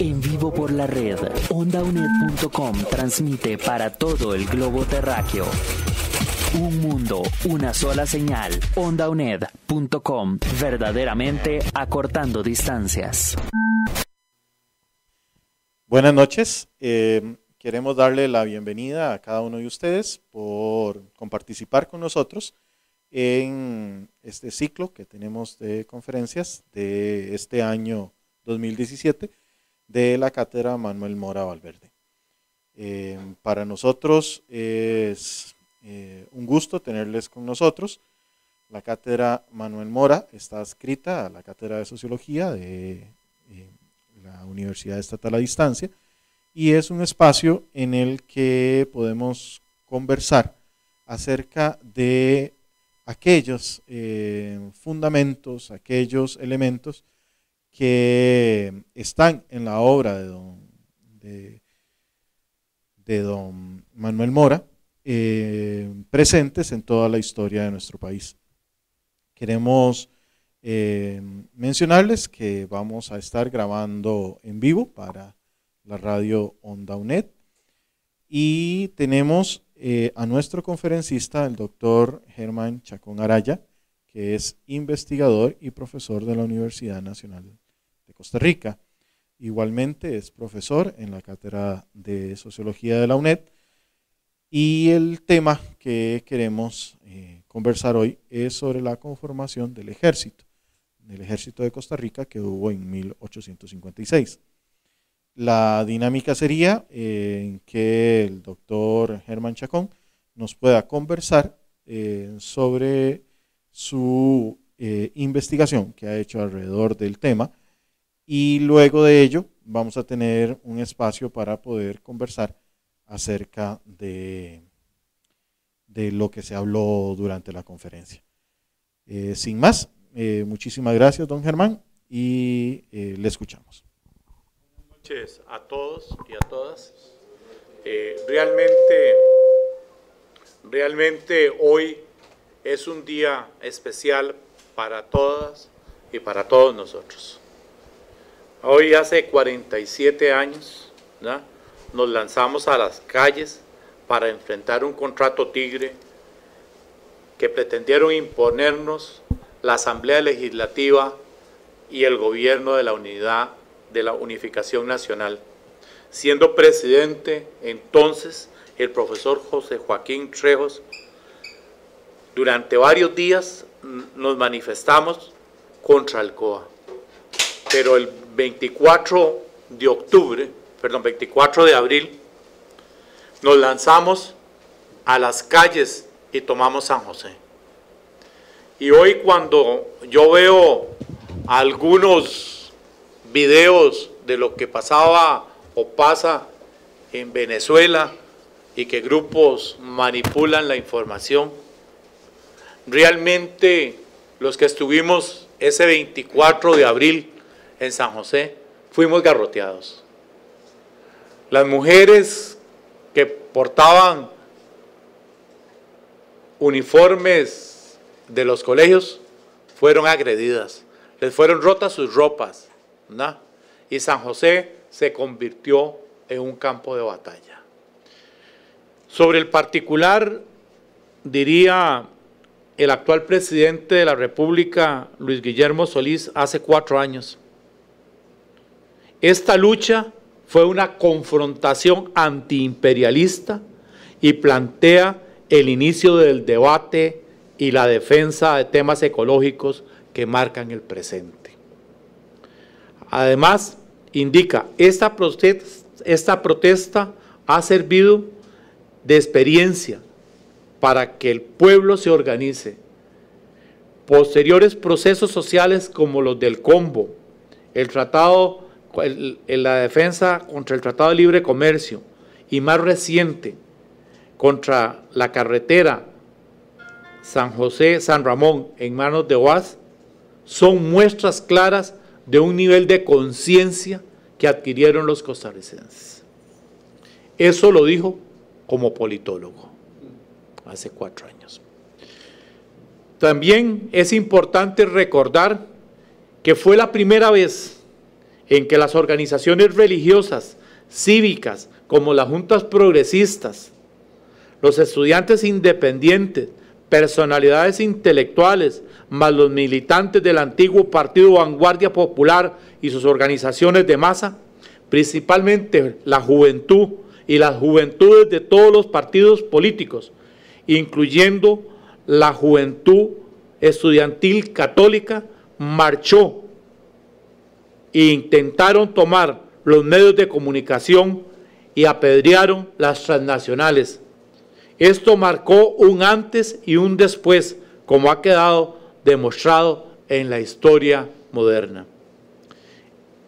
En vivo por la red, ondaunet.com transmite para todo el globo terráqueo. Un mundo, una sola señal. OndaUNED.com, verdaderamente acortando distancias. Buenas noches. Eh, queremos darle la bienvenida a cada uno de ustedes por participar con nosotros en este ciclo que tenemos de conferencias de este año 2017 de la cátedra Manuel Mora Valverde. Eh, para nosotros es eh, un gusto tenerles con nosotros. La cátedra Manuel Mora está adscrita a la cátedra de Sociología de eh, la Universidad Estatal a Distancia y es un espacio en el que podemos conversar acerca de aquellos fundamentos, aquellos elementos que están en la obra de don, de, don Manuel Mora, eh, presentes en toda la historia de nuestro país. Queremos eh, mencionarles que vamos a estar grabando en vivo para la radio Onda UNED y tenemos eh, a nuestro conferencista, el doctor Germán Chacón Araya, que es investigador y profesor de la Universidad Nacional Costa Rica. Igualmente es profesor en la cátedra de Sociología de la UNED. Y el tema que queremos eh, conversar hoy es sobre la conformación del ejército, del ejército de Costa Rica que hubo en 1856. La dinámica sería eh, que el doctor Germán Chacón nos pueda conversar eh, sobre su investigación que ha hecho alrededor del tema y luego de ello vamos a tener un espacio para poder conversar acerca de, de lo que se habló durante la conferencia. Eh, sin más, eh, muchísimas gracias, don Germán, y eh, le escuchamos. Noches a todos y a todas. realmente, realmente hoy es un día especial para todas y para todos nosotros. Hoy hace 47 años nos lanzamos a las calles para enfrentar un contrato tigre que pretendieron imponernos la Asamblea Legislativa y el gobierno de la unidad de la unificación nacional, siendo presidente entonces el profesor José Joaquín Trejos. Durante varios días nos manifestamos contra Alcoa, pero el 24 de octubre, perdón, 24 de abril, nos lanzamos a las calles y tomamos San José. Y hoy cuando yo veo algunos videos de lo que pasaba o pasa en Venezuela y que grupos manipulan la información, realmente los que estuvimos ese 24 de abril en San José, fuimos garroteados. Las mujeres que portaban uniformes de los colegios fueron agredidas, les fueron rotas sus ropas, y San José se convirtió en un campo de batalla. Sobre el particular, diría el actual presidente de la República, Luis Guillermo Solís, hace cuatro años, esta lucha fue una confrontación antiimperialista y plantea el inicio del debate y la defensa de temas ecológicos que marcan el presente. Además, indica, esta protesta, esta protesta ha servido de experiencia para que el pueblo se organice. Posteriores procesos sociales como los del Combo, el Tratado en la defensa contra el Tratado de Libre Comercio y más reciente contra la carretera San José-San Ramón en manos de OAS, son muestras claras de un nivel de conciencia que adquirieron los costarricenses. Eso lo dijo como politólogo hace cuatro años. También es importante recordar que fue la primera vez en que las organizaciones religiosas, cívicas, como las juntas progresistas, los estudiantes independientes, personalidades intelectuales, más los militantes del antiguo Partido Vanguardia Popular y sus organizaciones de masa, principalmente la juventud y las juventudes de todos los partidos políticos, incluyendo la juventud estudiantil católica, marchó e intentaron tomar los medios de comunicación y apedrearon las transnacionales. Esto marcó un antes y un después, como ha quedado demostrado en la historia moderna.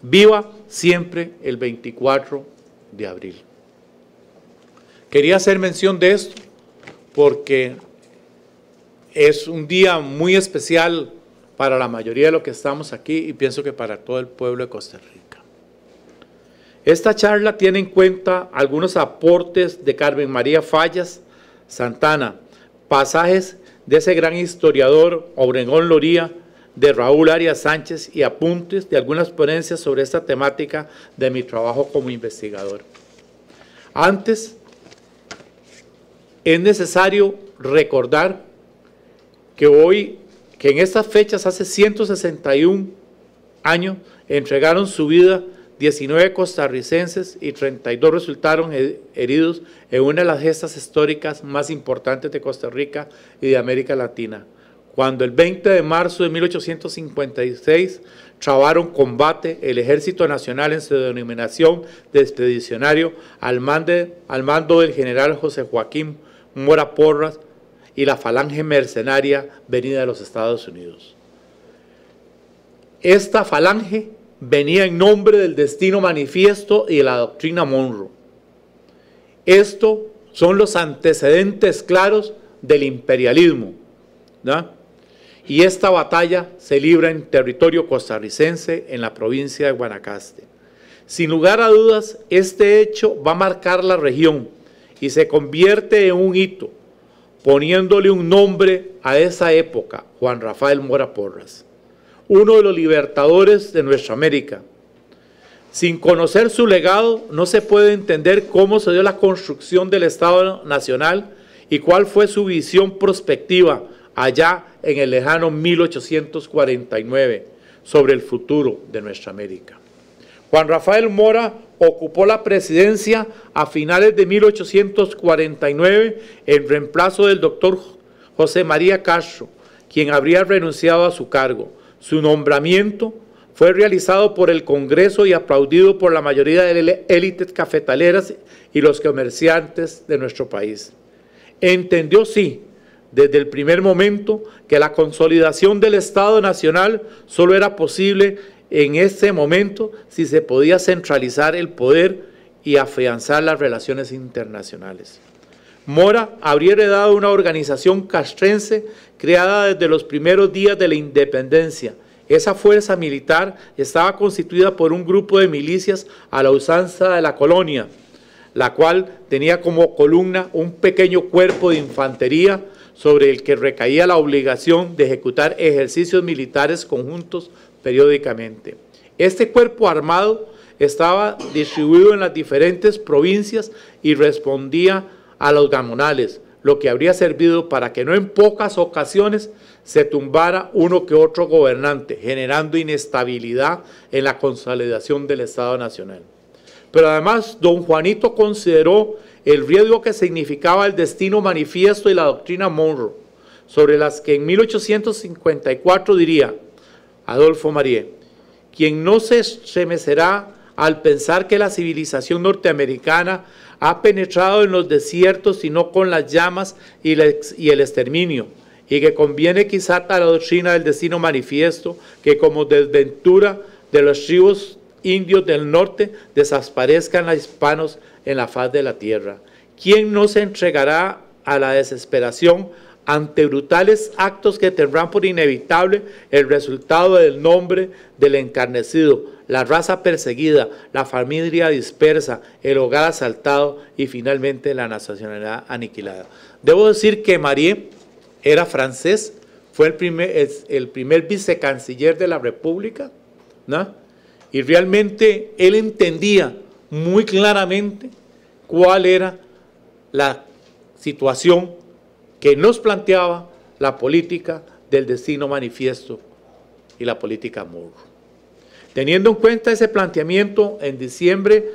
Viva siempre el 24 de abril. Quería hacer mención de esto porque es un día muy especial para la mayoría de los que estamos aquí y pienso que para todo el pueblo de Costa Rica. Esta charla tiene en cuenta algunos aportes de Carmen María Fallas Santana, pasajes de ese gran historiador Obregón Loría, de Raúl Arias Sánchez y apuntes de algunas ponencias sobre esta temática de mi trabajo como investigador. Antes, es necesario recordar que hoy que en estas fechas, hace 161 años, entregaron su vida 19 costarricenses y 32 resultaron heridos en una de las gestas históricas más importantes de Costa Rica y de América Latina, cuando el 20 de marzo de 1856 trabaron combate el Ejército Nacional en su denominación de expedicionario al al mando del general José Joaquín Mora Porras y la falange mercenaria venida de los Estados Unidos. Esta falange venía en nombre del destino manifiesto y de la doctrina Monroe. Esto son los antecedentes claros del imperialismo. Y esta batalla se libra en territorio costarricense, en la provincia de Guanacaste. Sin lugar a dudas, este hecho va a marcar la región y se convierte en un hito poniéndole un nombre a esa época, Juan Rafael Mora Porras, uno de los libertadores de nuestra América. Sin conocer su legado, no se puede entender cómo se dio la construcción del Estado Nacional y cuál fue su visión prospectiva allá en el lejano 1849 sobre el futuro de nuestra América. Juan Rafael Mora ocupó la presidencia a finales de 1849 en reemplazo del doctor José María Castro, quien habría renunciado a su cargo. Su nombramiento fue realizado por el Congreso y aplaudido por la mayoría de élites cafetaleras y los comerciantes de nuestro país. Entendió, sí, desde el primer momento que la consolidación del Estado Nacional solo era posible en ese momento si se podía centralizar el poder y afianzar las relaciones internacionales. Mora habría heredado una organización castrense creada desde los primeros días de la independencia. Esa fuerza militar estaba constituida por un grupo de milicias a la usanza de la colonia, la cual tenía como columna un pequeño cuerpo de infantería sobre el que recaía la obligación de ejecutar ejercicios militares conjuntos periódicamente. Este cuerpo armado estaba distribuido en las diferentes provincias y respondía a los gamonales, lo que habría servido para que no en pocas ocasiones se tumbara uno que otro gobernante, generando inestabilidad en la consolidación del Estado Nacional. Pero además, don Juanito consideró el riesgo que significaba el destino manifiesto y la doctrina Monroe, sobre las que en 1854 diría, Adolfo Marie, quien no se estremecerá al pensar que la civilización norteamericana ha penetrado en los desiertos sino con las llamas y, el exterminio, y que conviene quizá a la doctrina del destino manifiesto que como desventura de los tribus indios del norte desaparezcan los hispanos en la faz de la tierra. ¿Quién no se entregará a la desesperación ante brutales actos que tendrán por inevitable el resultado del nombre del encarnecido, la raza perseguida, la familia dispersa, el hogar asaltado y finalmente la nacionalidad aniquilada. Debo decir que Marie era francés, fue el primer, el primer vicecanciller de la República, ¿no? y realmente él entendía muy claramente cuál era la situación que nos planteaba la política del destino manifiesto y la política Murro. Teniendo en cuenta ese planteamiento, en diciembre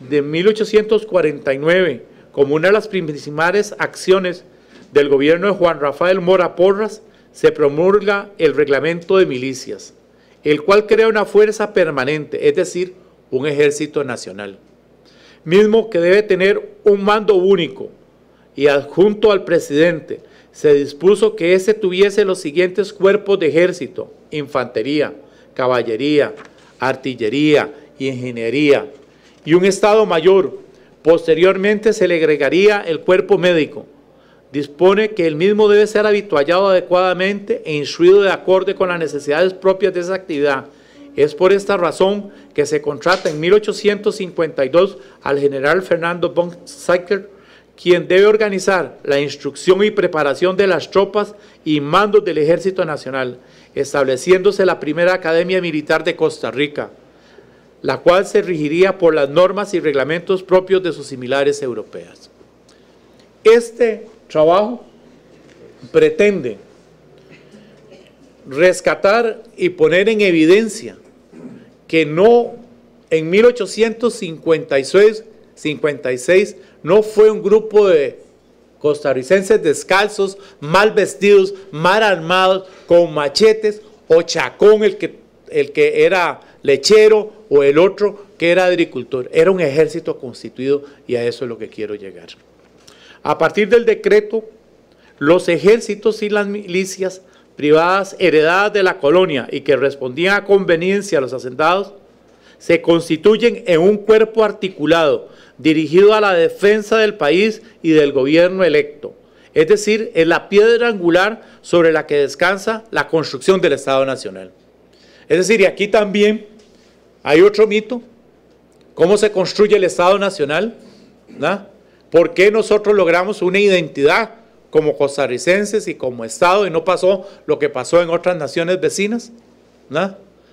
de 1849, como una de las principales acciones del gobierno de Juan Rafael Mora Porras, se promulga el reglamento de milicias, el cual crea una fuerza permanente, es decir, un ejército nacional, mismo que debe tener un mando único y adjunto al presidente, se dispuso que éste tuviese los siguientes cuerpos de ejército, infantería, caballería, artillería, ingeniería y un Estado mayor. Posteriormente se le agregaría el cuerpo médico. Dispone que el mismo debe ser habituallado adecuadamente e instruido de acuerdo con las necesidades propias de esa actividad. Es por esta razón que se contrata en 1852 al general Fernando von quien debe organizar la instrucción y preparación de las tropas y mandos del Ejército Nacional, estableciéndose la primera Academia Militar de Costa Rica, la cual se regiría por las normas y reglamentos propios de sus similares europeas. Este trabajo pretende rescatar y poner en evidencia que no en 1856 56 no fue un grupo de costarricenses descalzos, mal vestidos, mal armados, con machetes, o Chacón, el que, el que era lechero, o el otro que era agricultor. Era un ejército constituido y a eso es lo que quiero llegar. A partir del decreto, los ejércitos y las milicias privadas heredadas de la colonia y que respondían a conveniencia a los hacendados, se constituyen en un cuerpo articulado dirigido a la defensa del país y del gobierno electo. Es decir, es la piedra angular sobre la que descansa la construcción del Estado Nacional. Es decir, y aquí también hay otro mito. ¿Cómo se construye el Estado Nacional? ¿Por qué nosotros logramos una identidad como costarricenses y como Estado y no pasó lo que pasó en otras naciones vecinas?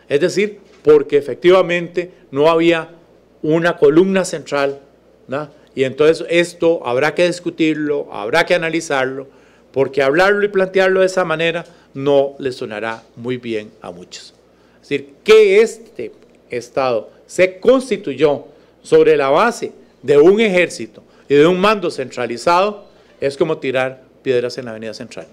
Es decir, porque efectivamente no había una columna central y entonces esto habrá que discutirlo, habrá que analizarlo, porque hablarlo y plantearlo de esa manera no le sonará muy bien a muchos. Es decir, que este Estado se constituyó sobre la base de un ejército y de un mando centralizado, es como tirar piedras en la avenida central.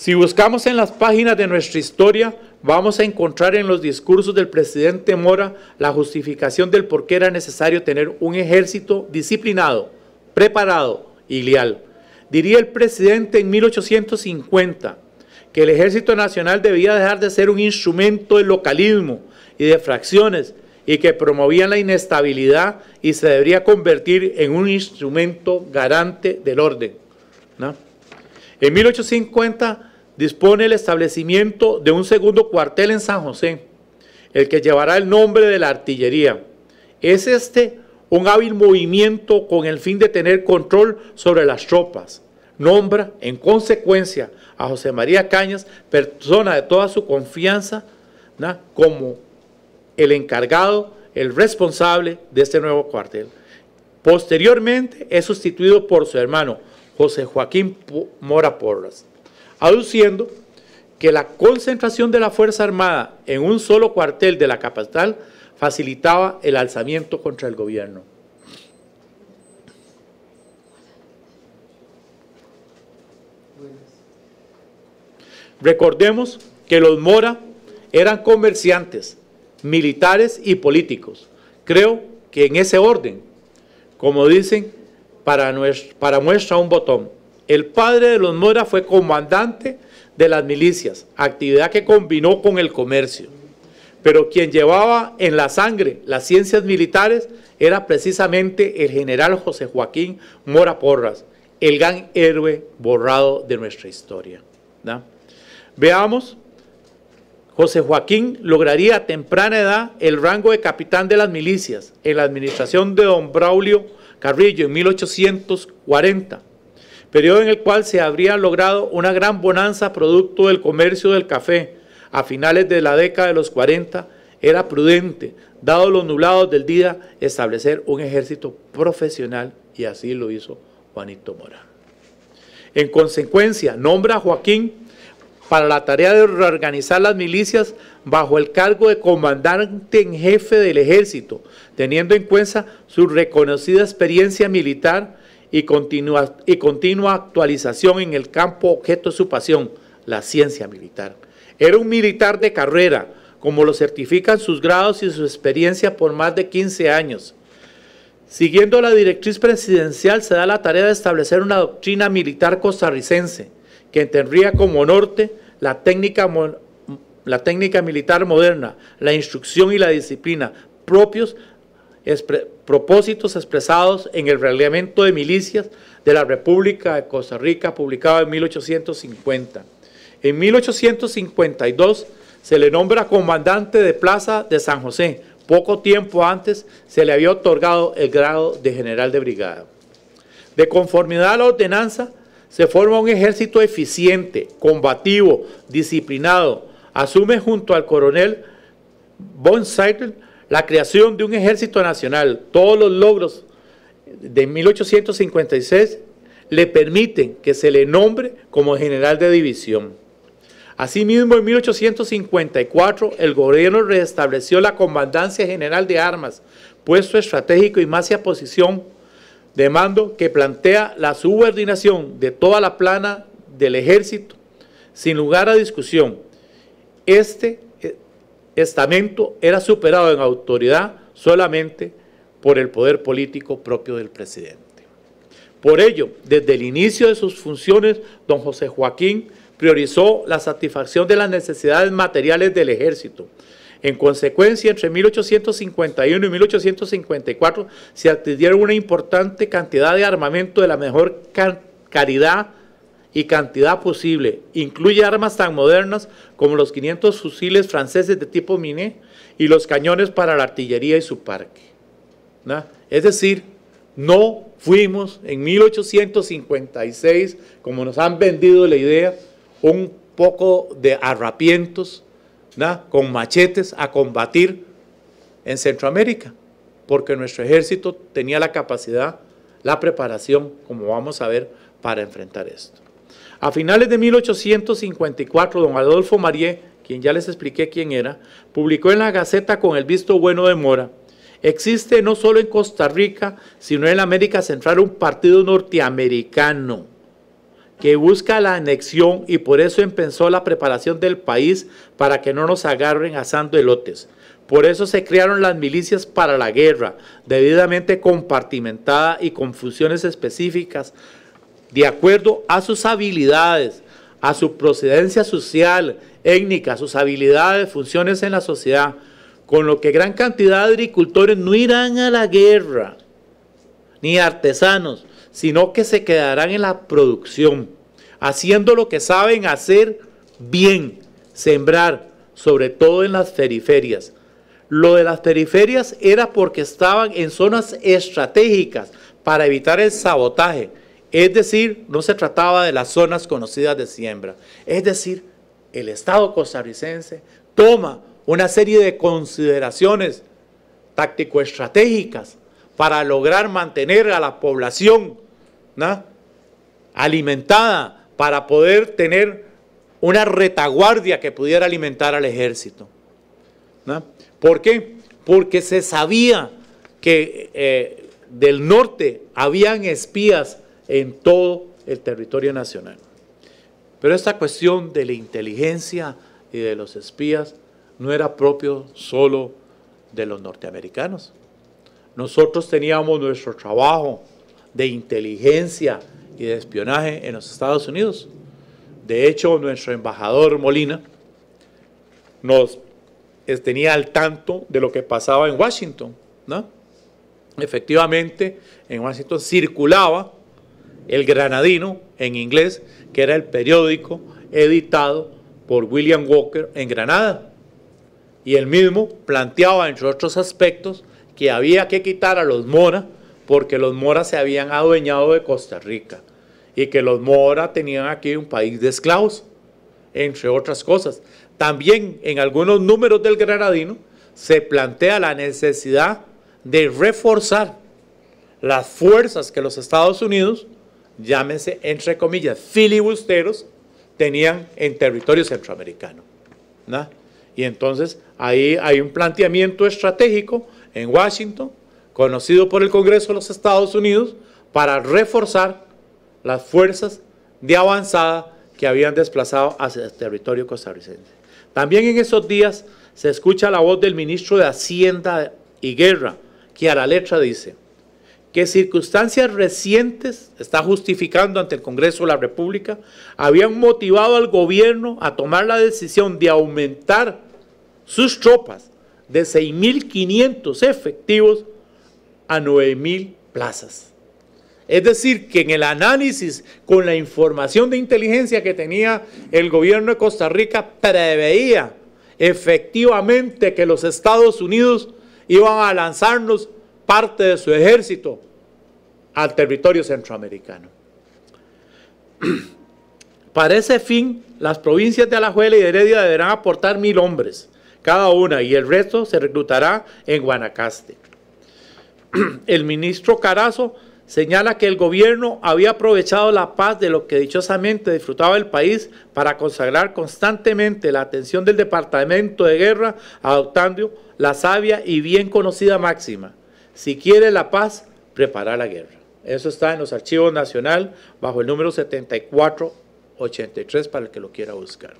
Si buscamos en las páginas de nuestra historia, vamos a encontrar en los discursos del presidente Mora la justificación del por qué era necesario tener un ejército disciplinado, preparado y leal. Diría el presidente en 1850 que el ejército nacional debía dejar de ser un instrumento de localismo y de fracciones y que promovían la inestabilidad y se debería convertir en un instrumento garante del orden. En 1850 dispone el establecimiento de un segundo cuartel en San José, el que llevará el nombre de la artillería. Es este un hábil movimiento con el fin de tener control sobre las tropas. Nombra, en consecuencia, a José María Cañas, persona de toda su confianza, como el encargado, el responsable de este nuevo cuartel. Posteriormente es sustituido por su hermano, José Joaquín Mora Porras aduciendo que la concentración de la Fuerza Armada en un solo cuartel de la capital facilitaba el alzamiento contra el gobierno. Recordemos que los Mora eran comerciantes, militares y políticos. Creo que en ese orden, como dicen, para, para muestra un botón. El padre de los Mora fue comandante de las milicias, actividad que combinó con el comercio. Pero quien llevaba en la sangre las ciencias militares era precisamente el general José Joaquín Mora Porras, el gran héroe borrado de nuestra historia. Veamos, José Joaquín lograría a temprana edad el rango de capitán de las milicias en la administración de don Braulio Carrillo en 1840 periodo en el cual se habría logrado una gran bonanza producto del comercio del café. A finales de la década de los 40 era prudente, dado los nublados del día, establecer un ejército profesional y así lo hizo Juanito Mora. En consecuencia, nombra a Joaquín para la tarea de reorganizar las milicias bajo el cargo de comandante en jefe del ejército, teniendo en cuenta su reconocida experiencia militar y continua, y continua actualización en el campo objeto de su pasión, la ciencia militar. Era un militar de carrera, como lo certifican sus grados y su experiencia por más de 15 años. Siguiendo la directriz presidencial, se da la tarea de establecer una doctrina militar costarricense que tendría como norte la técnica, la técnica militar moderna, la instrucción y la disciplina propios propósitos expresados en el reglamento de milicias de la República de Costa Rica, publicado en 1850. En 1852 se le nombra comandante de Plaza de San José. Poco tiempo antes se le había otorgado el grado de general de brigada. De conformidad a la ordenanza, se forma un ejército eficiente, combativo, disciplinado. Asume junto al coronel von la creación de un ejército nacional. Todos los logros de 1856 le permiten que se le nombre como general de división. Asimismo, en 1854, el gobierno restableció la Comandancia General de Armas, puesto estratégico y máxima posición de mando que plantea la subordinación de toda la plana del ejército, sin lugar a discusión. Este estamento era superado en autoridad solamente por el poder político propio del presidente. Por ello, desde el inicio de sus funciones, don José Joaquín priorizó la satisfacción de las necesidades materiales del ejército. En consecuencia, entre 1851 y 1854 se adquirieron una importante cantidad de armamento de la mejor calidad y cantidad posible. Incluye armas tan modernas como los 500 fusiles franceses de tipo Miné y los cañones para la artillería y su parque. Es decir, no fuimos en 1856, como nos han vendido la idea, un poco de arrapientos con machetes a combatir en Centroamérica, porque nuestro ejército tenía la capacidad, la preparación, como vamos a ver, para enfrentar esto. A finales de 1854, don Adolfo Marié, quien ya les expliqué quién era, publicó en la Gaceta con el visto bueno de Mora, existe no solo en Costa Rica, sino en América Central un partido norteamericano que busca la anexión y por eso empezó la preparación del país para que no nos agarren asando elotes. Por eso se crearon las milicias para la guerra, debidamente compartimentada y con funciones específicas, de acuerdo a sus habilidades, a su procedencia social, étnica, sus habilidades, funciones en la sociedad, con lo que gran cantidad de agricultores no irán a la guerra, ni artesanos, sino que se quedarán en la producción, haciendo lo que saben hacer bien, sembrar, sobre todo en las periferias. Lo de las periferias era porque estaban en zonas estratégicas para evitar el sabotaje. Es decir, no se trataba de las zonas conocidas de siembra. Es decir, el Estado costarricense toma una serie de consideraciones táctico-estratégicas para lograr mantener a la población alimentada, para poder tener una retaguardia que pudiera alimentar al ejército. ¿Por qué? Porque se sabía que eh, del norte habían espías en todo el territorio nacional. Pero esta cuestión de la inteligencia y de los espías no era propio solo de los norteamericanos. Nosotros teníamos nuestro trabajo de inteligencia y de espionaje en los Estados Unidos. De hecho, nuestro embajador Molina nos tenía al tanto de lo que pasaba en Washington. ¿no? Efectivamente, en Washington circulaba el Granadino en inglés, que era el periódico editado por William Walker en Granada. Y él mismo planteaba, entre otros aspectos, que había que quitar a los Mora porque los Moras se habían adueñado de Costa Rica y que los Mora tenían aquí un país de esclavos, entre otras cosas. También en algunos números del Granadino se plantea la necesidad de reforzar las fuerzas que los Estados Unidos, llámense entre comillas, filibusteros, tenían en territorio centroamericano. Y entonces ahí hay un planteamiento estratégico en Washington, conocido por el Congreso de los Estados Unidos, para reforzar las fuerzas de avanzada que habían desplazado hacia el territorio costarricense. También en esos días se escucha la voz del ministro de Hacienda y Guerra, que a la letra dice que circunstancias recientes, está justificando ante el Congreso de la República, habían motivado al gobierno a tomar la decisión de aumentar sus tropas de 6.500 efectivos a 9.000 plazas. Es decir, que en el análisis con la información de inteligencia que tenía el gobierno de Costa Rica, preveía efectivamente que los Estados Unidos iban a lanzarnos parte de su ejército al territorio centroamericano. Para ese fin, las provincias de Alajuela y Heredia deberán aportar mil hombres cada una y el resto se reclutará en Guanacaste. El ministro Carazo señala que el gobierno había aprovechado la paz de lo que dichosamente disfrutaba el país para consagrar constantemente la atención del Departamento de Guerra, adoptando la sabia y bien conocida máxima, si quiere la paz, prepara la guerra. Eso está en los archivos nacional bajo el número 7483 para el que lo quiera buscar.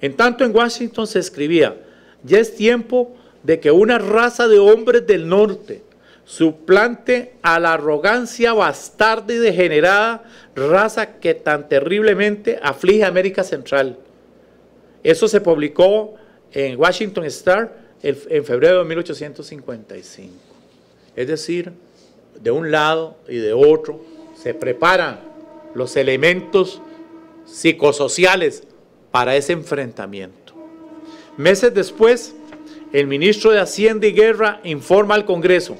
En tanto en Washington se escribía, ya es tiempo de que una raza de hombres del norte, suplante a la arrogancia bastarda y degenerada raza que tan terriblemente aflige a América Central. Eso se publicó en Washington Star en febrero de 1855. Es decir, de un lado y de otro se preparan los elementos psicosociales para ese enfrentamiento. Meses después, el ministro de Hacienda y Guerra informa al Congreso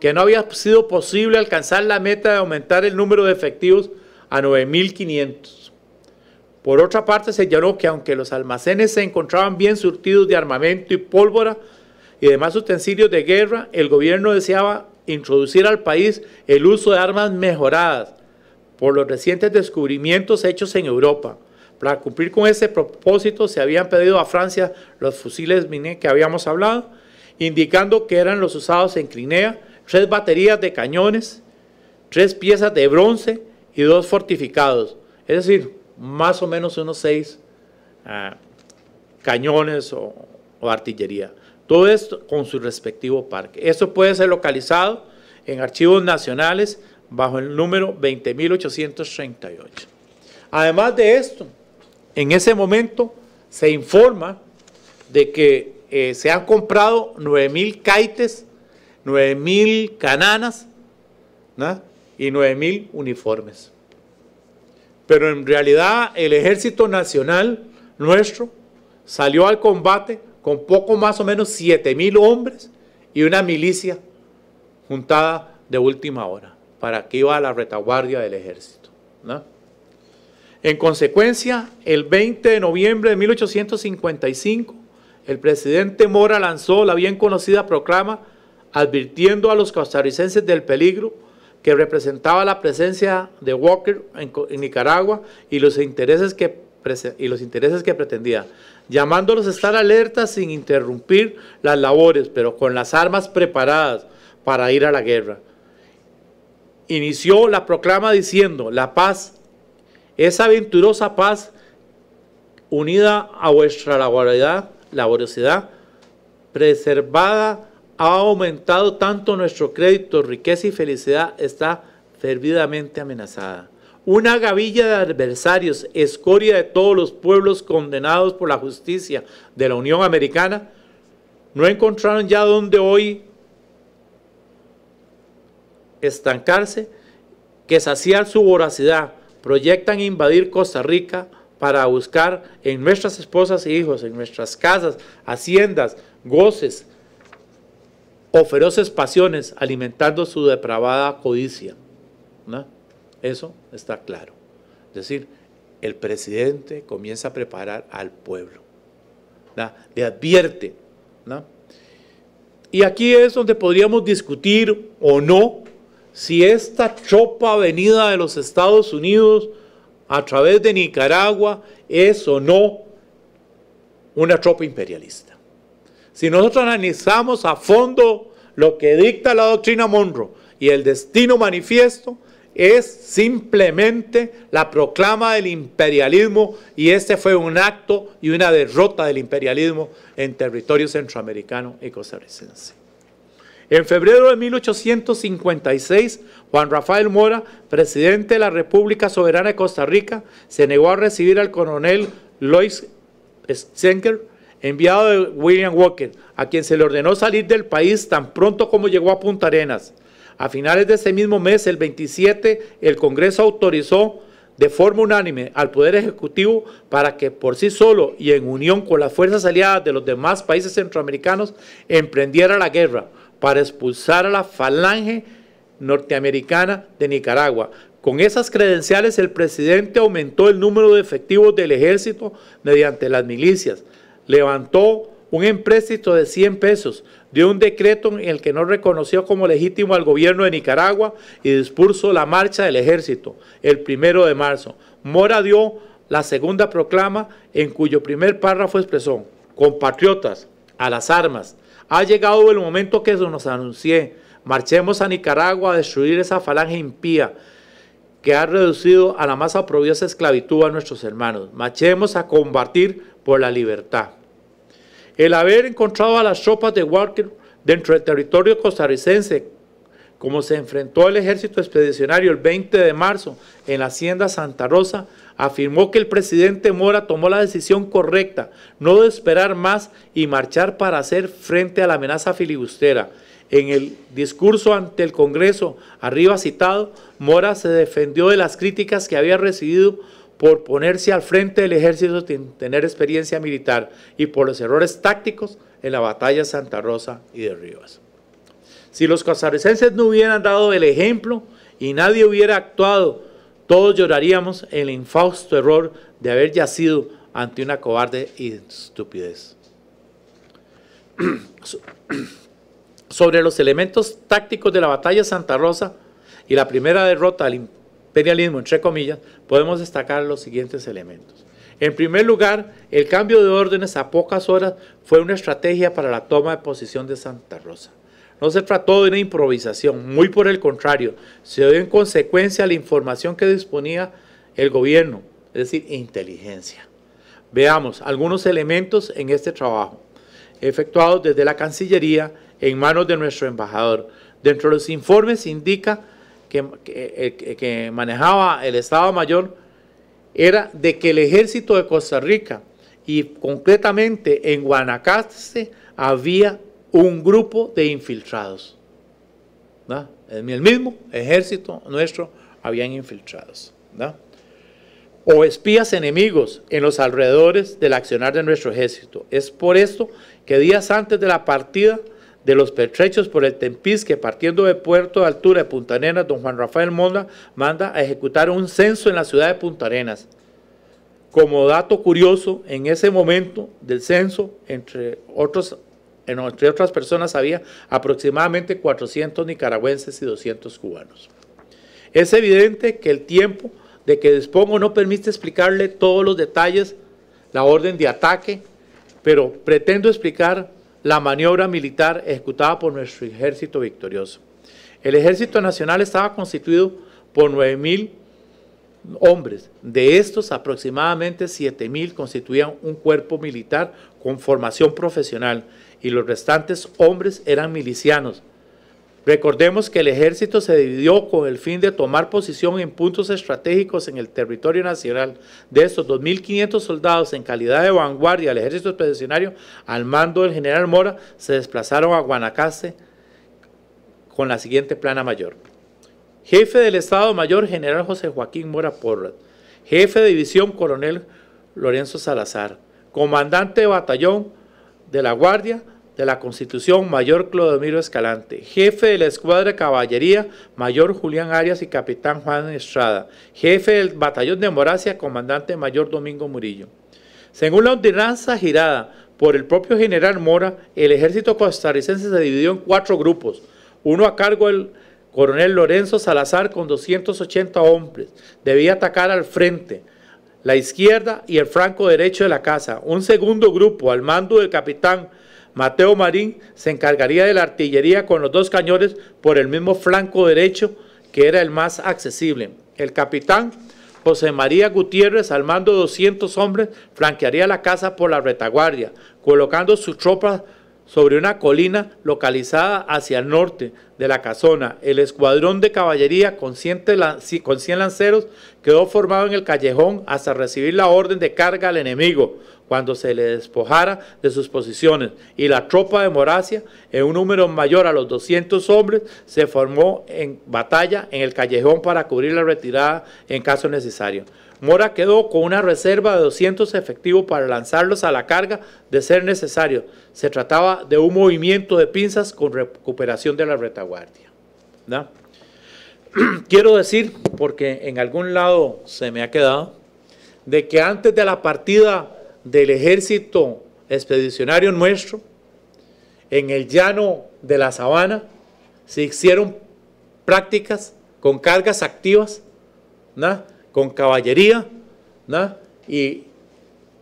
que no había sido posible alcanzar la meta de aumentar el número de efectivos a 9.500. Por otra parte, señaló que aunque los almacenes se encontraban bien surtidos de armamento y pólvora y demás utensilios de guerra, el gobierno deseaba introducir al país el uso de armas mejoradas por los recientes descubrimientos hechos en Europa. Para cumplir con ese propósito se habían pedido a Francia los fusiles Miné que habíamos hablado, indicando que eran los usados en Crimea tres baterías de cañones, tres piezas de bronce y dos fortificados. Es decir, más o menos unos seis ah, cañones o, artillería. Todo esto con su respectivo parque. Esto puede ser localizado en archivos nacionales bajo el número 20.838. Además de esto, en ese momento se informa de que eh, se han comprado 9.000 kaites 9.000 cananas y 9.000 uniformes. Pero en realidad el ejército nacional nuestro salió al combate con poco más o menos 7.000 hombres y una milicia juntada de última hora para que iba a la retaguardia del ejército. En consecuencia, el 20 de noviembre de 1855, el presidente Mora lanzó la bien conocida proclama advirtiendo a los costarricenses del peligro que representaba la presencia de Walker en, Nicaragua y los, intereses que, y los intereses que pretendía, llamándolos a estar alertas sin interrumpir las labores, pero con las armas preparadas para ir a la guerra. Inició la proclama diciendo, la paz, esa aventurosa paz unida a vuestra laboriosidad, laboriosidad preservada ha aumentado tanto nuestro crédito, riqueza y felicidad está fervidamente amenazada. Una gavilla de adversarios, escoria de todos los pueblos condenados por la justicia de la Unión Americana, no encontraron ya donde hoy estancarse, que saciar su voracidad, proyectan invadir Costa Rica para buscar en nuestras esposas e hijos, en nuestras casas, haciendas, goces, o feroces pasiones alimentando su depravada codicia. Eso está claro. Es decir, el presidente comienza a preparar al pueblo. Le advierte. Y aquí es donde podríamos discutir o no si esta tropa venida de los Estados Unidos a través de Nicaragua es o no una tropa imperialista. Si nosotros analizamos a fondo lo que dicta la doctrina Monroe y el destino manifiesto, es simplemente la proclama del imperialismo y este fue un acto y una derrota del imperialismo en territorio centroamericano y costarricense. En febrero de 1856, Juan Rafael Mora, presidente de la República Soberana de Costa Rica, se negó a recibir al coronel Lois Schenker, enviado de William Walker, a quien se le ordenó salir del país tan pronto como llegó a Punta Arenas. A finales de ese mismo mes, el 27, el Congreso autorizó de forma unánime al Poder Ejecutivo para que por sí solo y en unión con las fuerzas aliadas de los demás países centroamericanos emprendiera la guerra para expulsar a la falange norteamericana de Nicaragua. Con esas credenciales el presidente aumentó el número de efectivos del ejército mediante las milicias, levantó un empréstito de 100 pesos, dio un decreto en el que no reconoció como legítimo al gobierno de Nicaragua y dispuso la marcha del ejército el primero de marzo. Mora dio la segunda proclama en cuyo primer párrafo expresó, compatriotas, a las armas, ha llegado el momento que nos anuncié, marchemos a Nicaragua a destruir esa falange impía que ha reducido a la más aprobiosa esclavitud a nuestros hermanos. Marchemos a combatir por la libertad. El haber encontrado a las tropas de Walker dentro del territorio costarricense, como se enfrentó el ejército expedicionario el 20 de marzo en la hacienda Santa Rosa, afirmó que el presidente Mora tomó la decisión correcta, no de esperar más y marchar para hacer frente a la amenaza filibustera. En el discurso ante el Congreso arriba citado, Mora se defendió de las críticas que había recibido por ponerse al frente del ejército sin tener experiencia militar y por los errores tácticos en la batalla de Santa Rosa y de Rivas. Si los costarricenses no hubieran dado el ejemplo y nadie hubiera actuado, todos lloraríamos el infausto error de haber yacido ante una cobarde estupidez. Sobre los elementos tácticos de la batalla de Santa Rosa y la primera derrota del imperialismo, entre comillas, podemos destacar los siguientes elementos. En primer lugar, el cambio de órdenes a pocas horas fue una estrategia para la toma de posición de Santa Rosa. No se trató de una improvisación, muy por el contrario, se dio en consecuencia a la información que disponía el gobierno, es decir, inteligencia. Veamos algunos elementos en este trabajo, efectuados desde la Cancillería en manos de nuestro embajador. Dentro de los informes indica eh, que, manejaba el Estado Mayor era de que el ejército de Costa Rica y concretamente en Guanacaste había un grupo de infiltrados. En el mismo ejército nuestro habían infiltrados. O espías enemigos en los alrededores del accionar de nuestro ejército. Es por esto que días antes de la partida de los pertrechos por el Tempisque, partiendo de Puerto de Altura de Punta Arenas, don Juan Rafael Monda manda a ejecutar un censo en la ciudad de Punta Arenas. Como dato curioso, en ese momento del censo, entre, otros, entre otras personas, había aproximadamente 400 nicaragüenses y 200 cubanos. Es evidente que el tiempo de que dispongo no permite explicarle todos los detalles, la orden de ataque, pero pretendo explicar la maniobra militar ejecutada por nuestro ejército victorioso. El ejército nacional estaba constituido por 9.000 hombres. De estos, aproximadamente 7.000 constituían un cuerpo militar con formación profesional y los restantes hombres eran milicianos, Recordemos que el ejército se dividió con el fin de tomar posición en puntos estratégicos en el territorio nacional. De estos 2.500 soldados en calidad de vanguardia del ejército expedicionario, al mando del general Mora, se desplazaron a Guanacaste con la siguiente plana mayor. Jefe del Estado Mayor, general José Joaquín Mora Porras. Jefe de división, coronel Lorenzo Salazar. Comandante de batallón de la Guardia, de la Constitución, Mayor Clodomiro Escalante. Jefe de la Escuadra de Caballería, Mayor Julián Arias y Capitán Juan Estrada. Jefe del Batallón de Moracia, Comandante Mayor Domingo Murillo. Según la ordenanza girada por el propio general Mora, el ejército costarricense se dividió en cuatro grupos. Uno a cargo del coronel Lorenzo Salazar con 280 hombres. Debía atacar al frente la izquierda y el franco derecho de la casa. Un segundo grupo al mando del capitán Mateo Marín se encargaría de la artillería con los dos cañones por el mismo flanco derecho que era el más accesible. El capitán José María Gutiérrez, al mando de 200 hombres, flanquearía la casa por la retaguardia, colocando sus tropas sobre una colina localizada hacia el norte de la casona. El escuadrón de caballería con 100 lanceros quedó formado en el callejón hasta recibir la orden de carga al enemigo cuando se le despojara de sus posiciones y la tropa de Moracia, en un número mayor a los 200 hombres, se formó en batalla en el callejón para cubrir la retirada en caso necesario. Mora quedó con una reserva de 200 efectivos para lanzarlos a la carga de ser necesario. Se trataba de un movimiento de pinzas con recuperación de la retaguardia. Quiero decir, porque en algún lado se me ha quedado, de que antes de la partida del ejército expedicionario nuestro, en el llano de la sabana, se hicieron prácticas con cargas activas, con caballería, y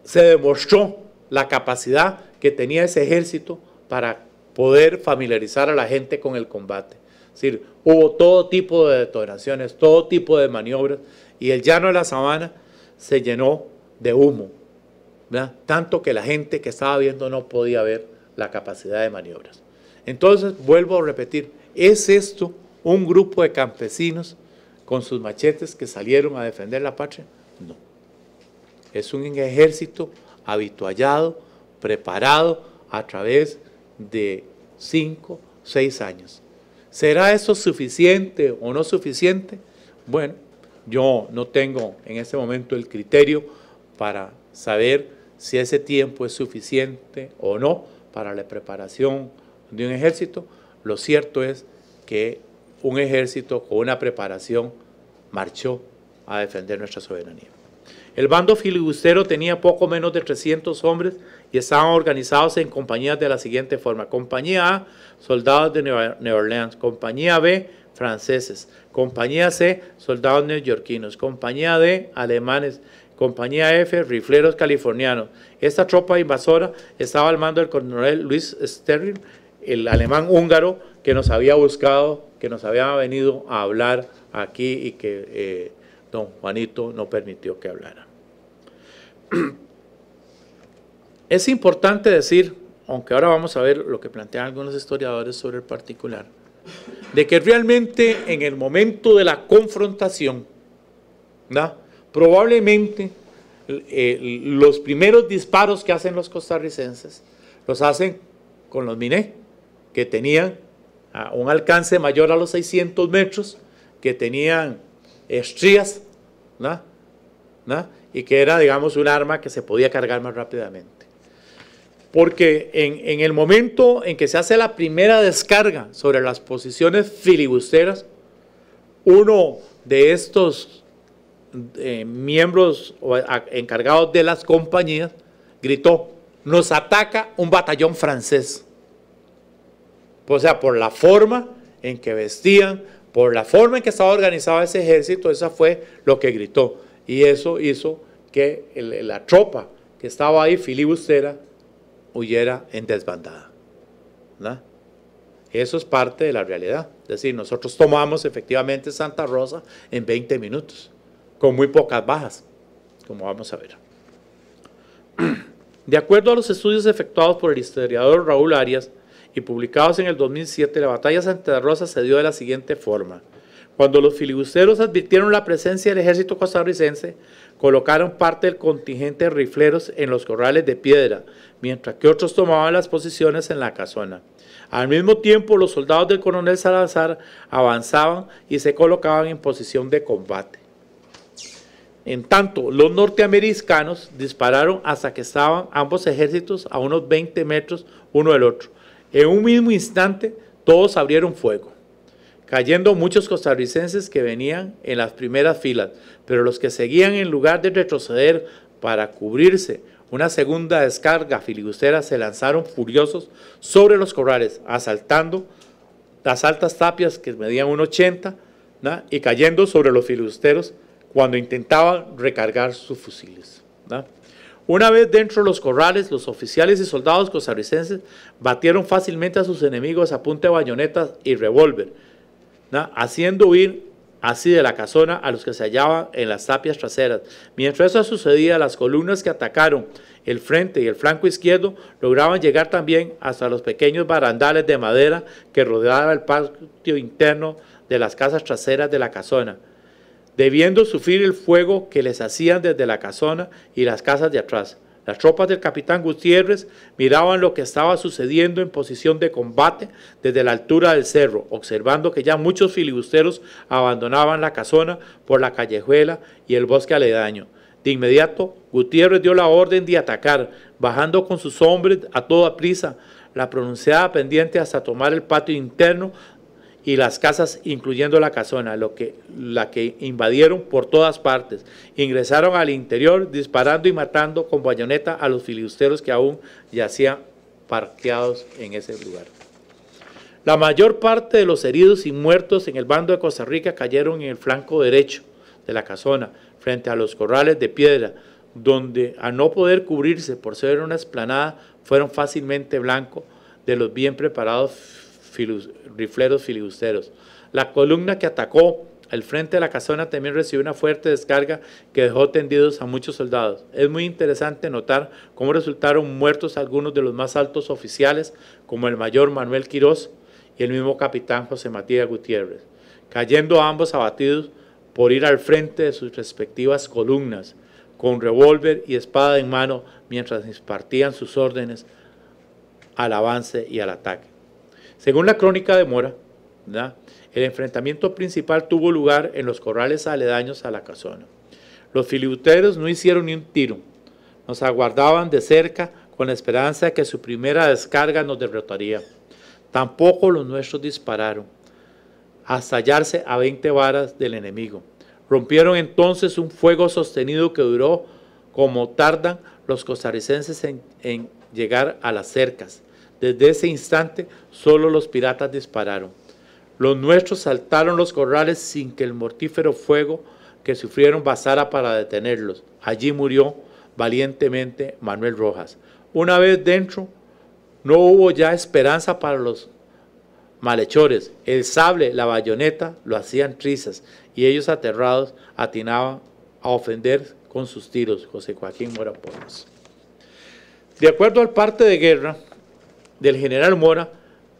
se demostró la capacidad que tenía ese ejército para poder familiarizar a la gente con el combate. Es decir, hubo todo tipo de detonaciones, todo tipo de maniobras, y el llano de la sabana se llenó de humo, tanto que la gente que estaba viendo no podía ver la capacidad de maniobras. Entonces, vuelvo a repetir, ¿es esto un grupo de campesinos con sus machetes que salieron a defender la patria? No. Es un ejército habituallado, preparado a través de cinco, seis años. ¿Será eso suficiente o no suficiente? Bueno, yo no tengo en este momento el criterio para saber si ese tiempo es suficiente o no para la preparación de un ejército. Lo cierto es que un ejército con una preparación marchó a defender nuestra soberanía. El bando filibustero tenía poco menos de 300 hombres y estaban organizados en compañías de la siguiente forma. Compañía A, soldados de Nueva Orleans. Compañía B, franceses. Compañía C, soldados neoyorquinos. Compañía D, alemanes. Compañía F, rifleros californianos. Esta tropa invasora estaba al mando del coronel Luis Sterling, el alemán húngaro que nos había buscado, que nos había venido a hablar aquí y que eh, don Juanito no permitió que hablara. Es importante decir, aunque ahora vamos a ver lo que plantean algunos historiadores sobre el particular, de que realmente en el momento de la confrontación, ¿no? Probablemente eh, los primeros disparos que hacen los costarricenses los hacen con los Miné, que tenían un alcance mayor a los 600 metros, que tenían estrías, y que era, digamos, un arma que se podía cargar más rápidamente. Porque en, en, el momento en que se hace la primera descarga sobre las posiciones filibusteras, uno de estos eh, miembros encargados de las compañías gritó, nos ataca un batallón francés. O sea, por la forma en que vestían, por la forma en que estaba organizado ese ejército, esa fue lo que gritó. Y eso hizo que la tropa que estaba ahí, filibustera, huyera en desbandada. Eso es parte de la realidad. Es decir, nosotros tomamos efectivamente Santa Rosa en 20 minutos con muy pocas bajas, como vamos a ver. De acuerdo a los estudios efectuados por el historiador Raúl Arias y publicados en el 2007, la batalla Santa Rosa se dio de la siguiente forma. Cuando los filibusteros advirtieron la presencia del ejército costarricense, colocaron parte del contingente de rifleros en los corrales de piedra, mientras que otros tomaban las posiciones en la casona. Al mismo tiempo, los soldados del coronel Salazar avanzaban y se colocaban en posición de combate. En tanto, los norteamericanos dispararon hasta que estaban ambos ejércitos a unos 20 metros uno del otro. En un mismo instante, todos abrieron fuego, cayendo muchos costarricenses que venían en las primeras filas, pero los que seguían en lugar de retroceder para cubrirse una segunda descarga filibustera se lanzaron furiosos sobre los corrales, asaltando las altas tapias que medían 1,80 y cayendo sobre los filibusteros cuando intentaban recargar sus fusiles. Una vez dentro de los corrales, los oficiales y soldados costarricenses batieron fácilmente a sus enemigos a punta de bayonetas y revólver, haciendo huir así de la casona a los que se hallaban en las tapias traseras. Mientras eso sucedía, las columnas que atacaron el frente y el flanco izquierdo lograban llegar también hasta los pequeños barandales de madera que rodeaban el patio interno de las casas traseras de la casona, debiendo sufrir el fuego que les hacían desde la casona y las casas de atrás. Las tropas del capitán Gutiérrez miraban lo que estaba sucediendo en posición de combate desde la altura del cerro, observando que ya muchos filibusteros abandonaban la casona por la callejuela y el bosque aledaño. De inmediato, Gutiérrez dio la orden de atacar, bajando con sus hombres a toda prisa la pronunciada pendiente hasta tomar el patio interno y las casas, incluyendo la casona, lo que, la que invadieron por todas partes. Ingresaron al interior disparando y matando con bayoneta a los filibusteros que aún yacían parqueados en ese lugar. La mayor parte de los heridos y muertos en el bando de Costa Rica cayeron en el flanco derecho de la casona, frente a los corrales de piedra, donde a no poder cubrirse por ser una esplanada, fueron fácilmente blanco de los bien preparados rifleros filibusteros. La columna que atacó el frente de la casona también recibió una fuerte descarga que dejó tendidos a muchos soldados. Es muy interesante notar cómo resultaron muertos algunos de los más altos oficiales, como el mayor Manuel Quirós y el mismo capitán José Matías Gutiérrez, cayendo ambos abatidos por ir al frente de sus respectivas columnas, con revólver y espada en mano, mientras impartían sus órdenes al avance y al ataque. Según la crónica de Mora, el enfrentamiento principal tuvo lugar en los corrales aledaños a la casona. Los filibusteros no hicieron ni un tiro, nos aguardaban de cerca con la esperanza de que su primera descarga nos derrotaría. Tampoco los nuestros dispararon, hasta hallarse a 20 varas del enemigo. Rompieron entonces un fuego sostenido que duró como tardan los costarricenses en, en llegar a las cercas. Desde ese instante solo los piratas dispararon. Los nuestros saltaron los corrales sin que el mortífero fuego que sufrieron basara para detenerlos. Allí murió valientemente Manuel Rojas. Una vez dentro, no hubo ya esperanza para los malhechores. El sable, la bayoneta, lo hacían trizas y ellos aterrados atinaban a ofender con sus tiros. José Joaquín Mora Porras. De acuerdo al parte de guerra, del general Mora,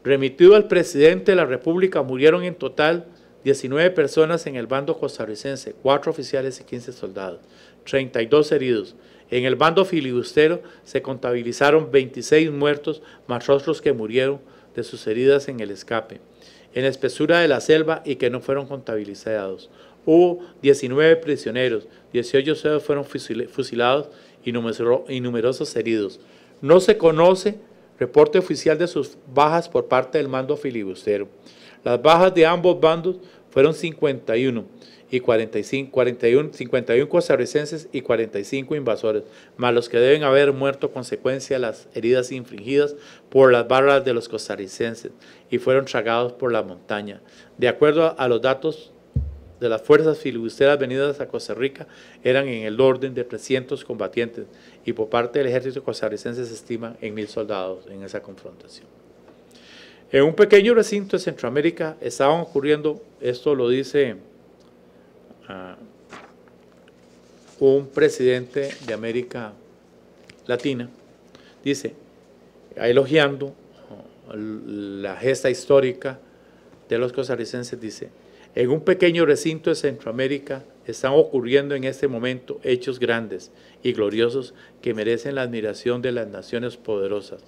remitido al presidente de la República, murieron en total 19 personas en el bando costarricense, 4 oficiales y 15 soldados, 32 heridos. En el bando filibustero se contabilizaron 26 muertos, más otros que murieron de sus heridas en el escape, en la espesura de la selva y que no fueron contabilizados. Hubo 19 prisioneros, 18 fueron fusilados y numerosos heridos. No se conoce Reporte oficial de sus bajas por parte del mando filibustero. Las bajas de ambos bandos fueron 51 y 45, 41, 51 costarricenses y 45 invasores, más los que deben haber muerto consecuencia de las heridas infligidas por las barras de los costarricenses y fueron tragados por la montaña. De acuerdo a los datos de las fuerzas filibusteras venidas a Costa Rica eran en el orden de 300 combatientes y por parte del ejército costarricense se estima en mil soldados en esa confrontación. En un pequeño recinto de Centroamérica estaban ocurriendo, esto lo dice uh, un presidente de América Latina, dice, elogiando la gesta histórica de los costarricenses, dice, en un pequeño recinto de Centroamérica están ocurriendo en este momento hechos grandes y gloriosos que merecen la admiración de las naciones poderosas.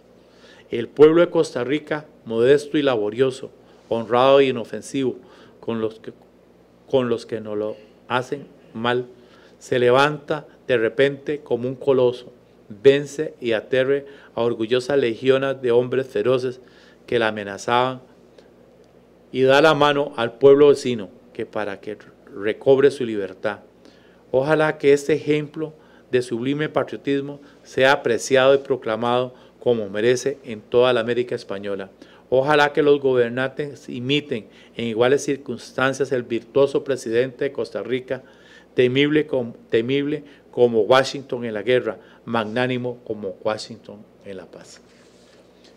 El pueblo de Costa Rica, modesto y laborioso, honrado e inofensivo, con los que, con los que no lo hacen mal, se levanta de repente como un coloso, vence y aterre a orgullosas legiones de hombres feroces que la amenazaban y da la mano al pueblo vecino que para que recobre su libertad. Ojalá que este ejemplo de sublime patriotismo sea apreciado y proclamado como merece en toda la América Española. Ojalá que los gobernantes imiten en iguales circunstancias el virtuoso presidente de Costa Rica, temible, temible como Washington en la guerra, magnánimo como Washington en la paz.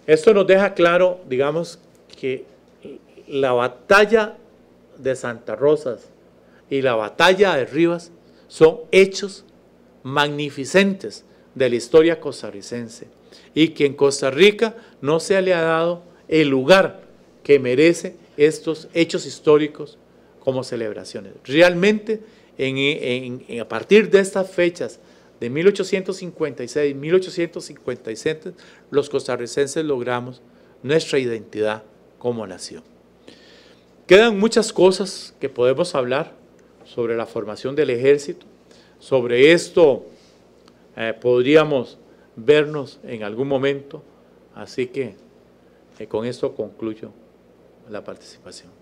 Esto nos deja claro, digamos, que la batalla de Santa Rosas y la batalla de Rivas son hechos magnificentes de la historia costarricense y que en Costa Rica no se le ha dado el lugar que merece estos hechos históricos como celebraciones. Realmente, a partir de estas fechas de 1856, 1857, los costarricenses logramos nuestra identidad como nación. Quedan muchas cosas que podemos hablar sobre la formación del ejército. Sobre esto eh, podríamos vernos en algún momento. Así que eh, con esto concluyo la participación.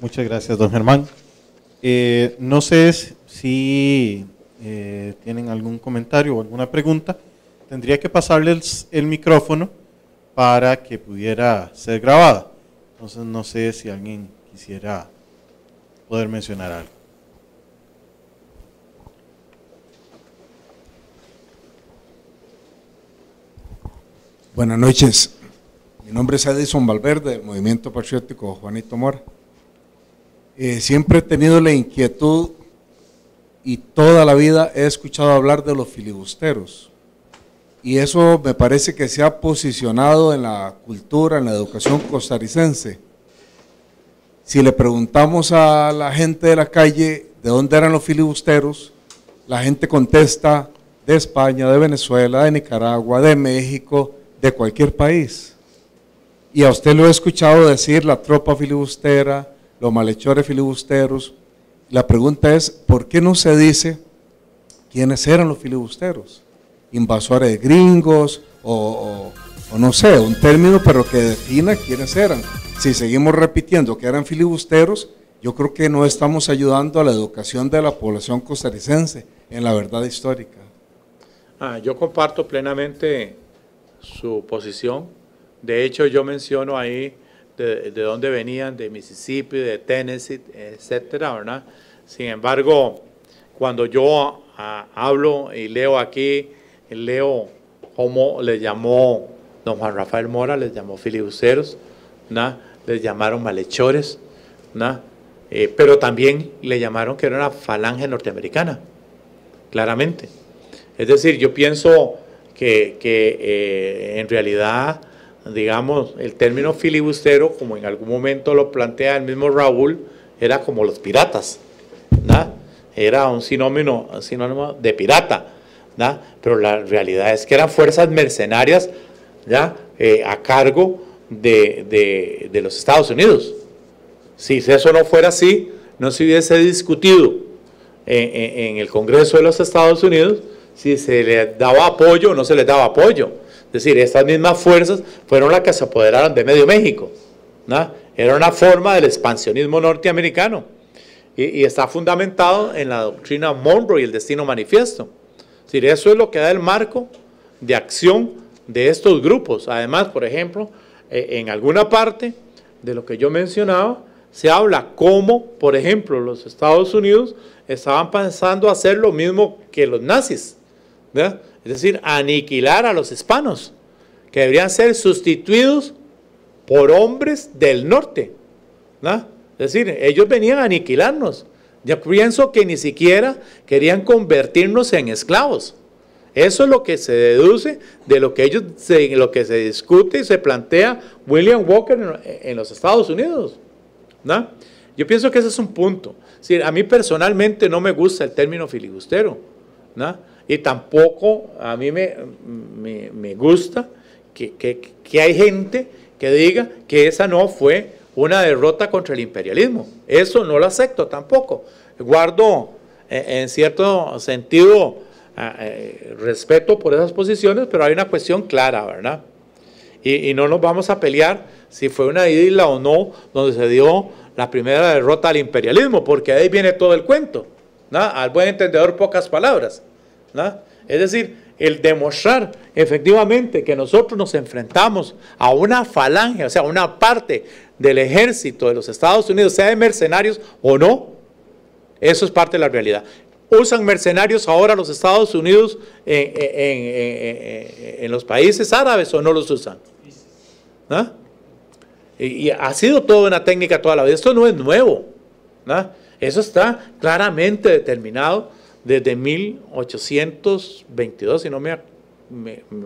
Muchas gracias, don Germán. Eh, no sé si eh, tienen algún comentario o alguna pregunta. Tendría que pasarles el micrófono para que pudiera ser grabada. Entonces no sé si alguien quisiera poder mencionar algo. Buenas noches. Mi nombre es Edison Valverde, del Movimiento Patriótico Juanito Mora. Eh, siempre he tenido la inquietud y toda la vida he escuchado hablar de los filibusteros. Y eso me parece que se ha posicionado en la cultura, en la educación costarricense. Si le preguntamos a la gente de la calle de dónde eran los filibusteros, la gente contesta de España, de Venezuela, de Nicaragua, de México, de cualquier país. Y a usted lo he escuchado decir la tropa filibustera, los malhechores filibusteros. La pregunta es, ¿por qué no se dice quiénes eran los filibusteros? Invasores gringos o, no sé, un término, pero que defina quiénes eran. Si seguimos repitiendo que eran filibusteros, yo creo que no estamos ayudando a la educación de la población costarricense en la verdad histórica. Ah, yo comparto plenamente su posición. De hecho, yo menciono ahí de, dónde venían, de Mississippi, de Tennessee, etcétera, ¿verdad? Sin embargo, cuando yo hablo y leo aquí, leo cómo le llamó don Juan Rafael Mora, les llamó filibusteros, ¿no? les llamaron malhechores, ¿no? Eh, pero también le llamaron que era una falange norteamericana, claramente. Es decir, yo pienso que, eh, en realidad digamos, el término filibustero, como en algún momento lo plantea el mismo Raúl, era como los piratas. Era un sinónimo, sinónimo de pirata. Pero la realidad es que eran fuerzas mercenarias. Eh, a cargo de, los Estados Unidos. Si eso no fuera así, no se hubiese discutido en, en el Congreso de los Estados Unidos si se le daba apoyo o no se le daba apoyo es decir, estas mismas fuerzas fueron las que se apoderaron de medio México. Era una forma del expansionismo norteamericano y, está fundamentado en la doctrina Monroe y el destino manifiesto. Es decir, eso es lo que da el marco de acción de estos grupos. Además, por ejemplo, eh, en alguna parte de lo que yo mencionaba, se habla cómo, por ejemplo, los Estados Unidos estaban pensando hacer lo mismo que los nazis. ¿verdad? Es decir, aniquilar a los hispanos, que deberían ser sustituidos por hombres del norte. ¿no? Es decir, ellos venían a aniquilarnos. Yo pienso que ni siquiera querían convertirnos en esclavos. Eso es lo que se deduce de lo que ellos, lo que se discute y se plantea William Walker en, los Estados Unidos. ¿no? Yo pienso que ese es un punto. a mí personalmente no me gusta el término filibustero. Y tampoco a mí me, me, gusta que, que, hay gente que diga que esa no fue una derrota contra el imperialismo. Eso no lo acepto tampoco. Guardo eh, en cierto sentido ah, eh, respeto por esas posiciones, pero hay una cuestión clara, ¿verdad? Y, no nos vamos a pelear si fue una isla o no donde se dio la primera derrota al imperialismo, porque ahí viene todo el cuento. Al buen entendedor, pocas palabras. Es decir, el demostrar efectivamente que nosotros nos enfrentamos a una falange, o sea, una parte del ejército de los Estados Unidos, sea de mercenarios o no, eso es parte de la realidad. ¿Usan mercenarios ahora los Estados Unidos en, los países árabes o no los usan? ¿Ah? Y, ha sido toda una técnica toda la vida. Esto no es nuevo. Eso está claramente determinado desde 1822, si no me,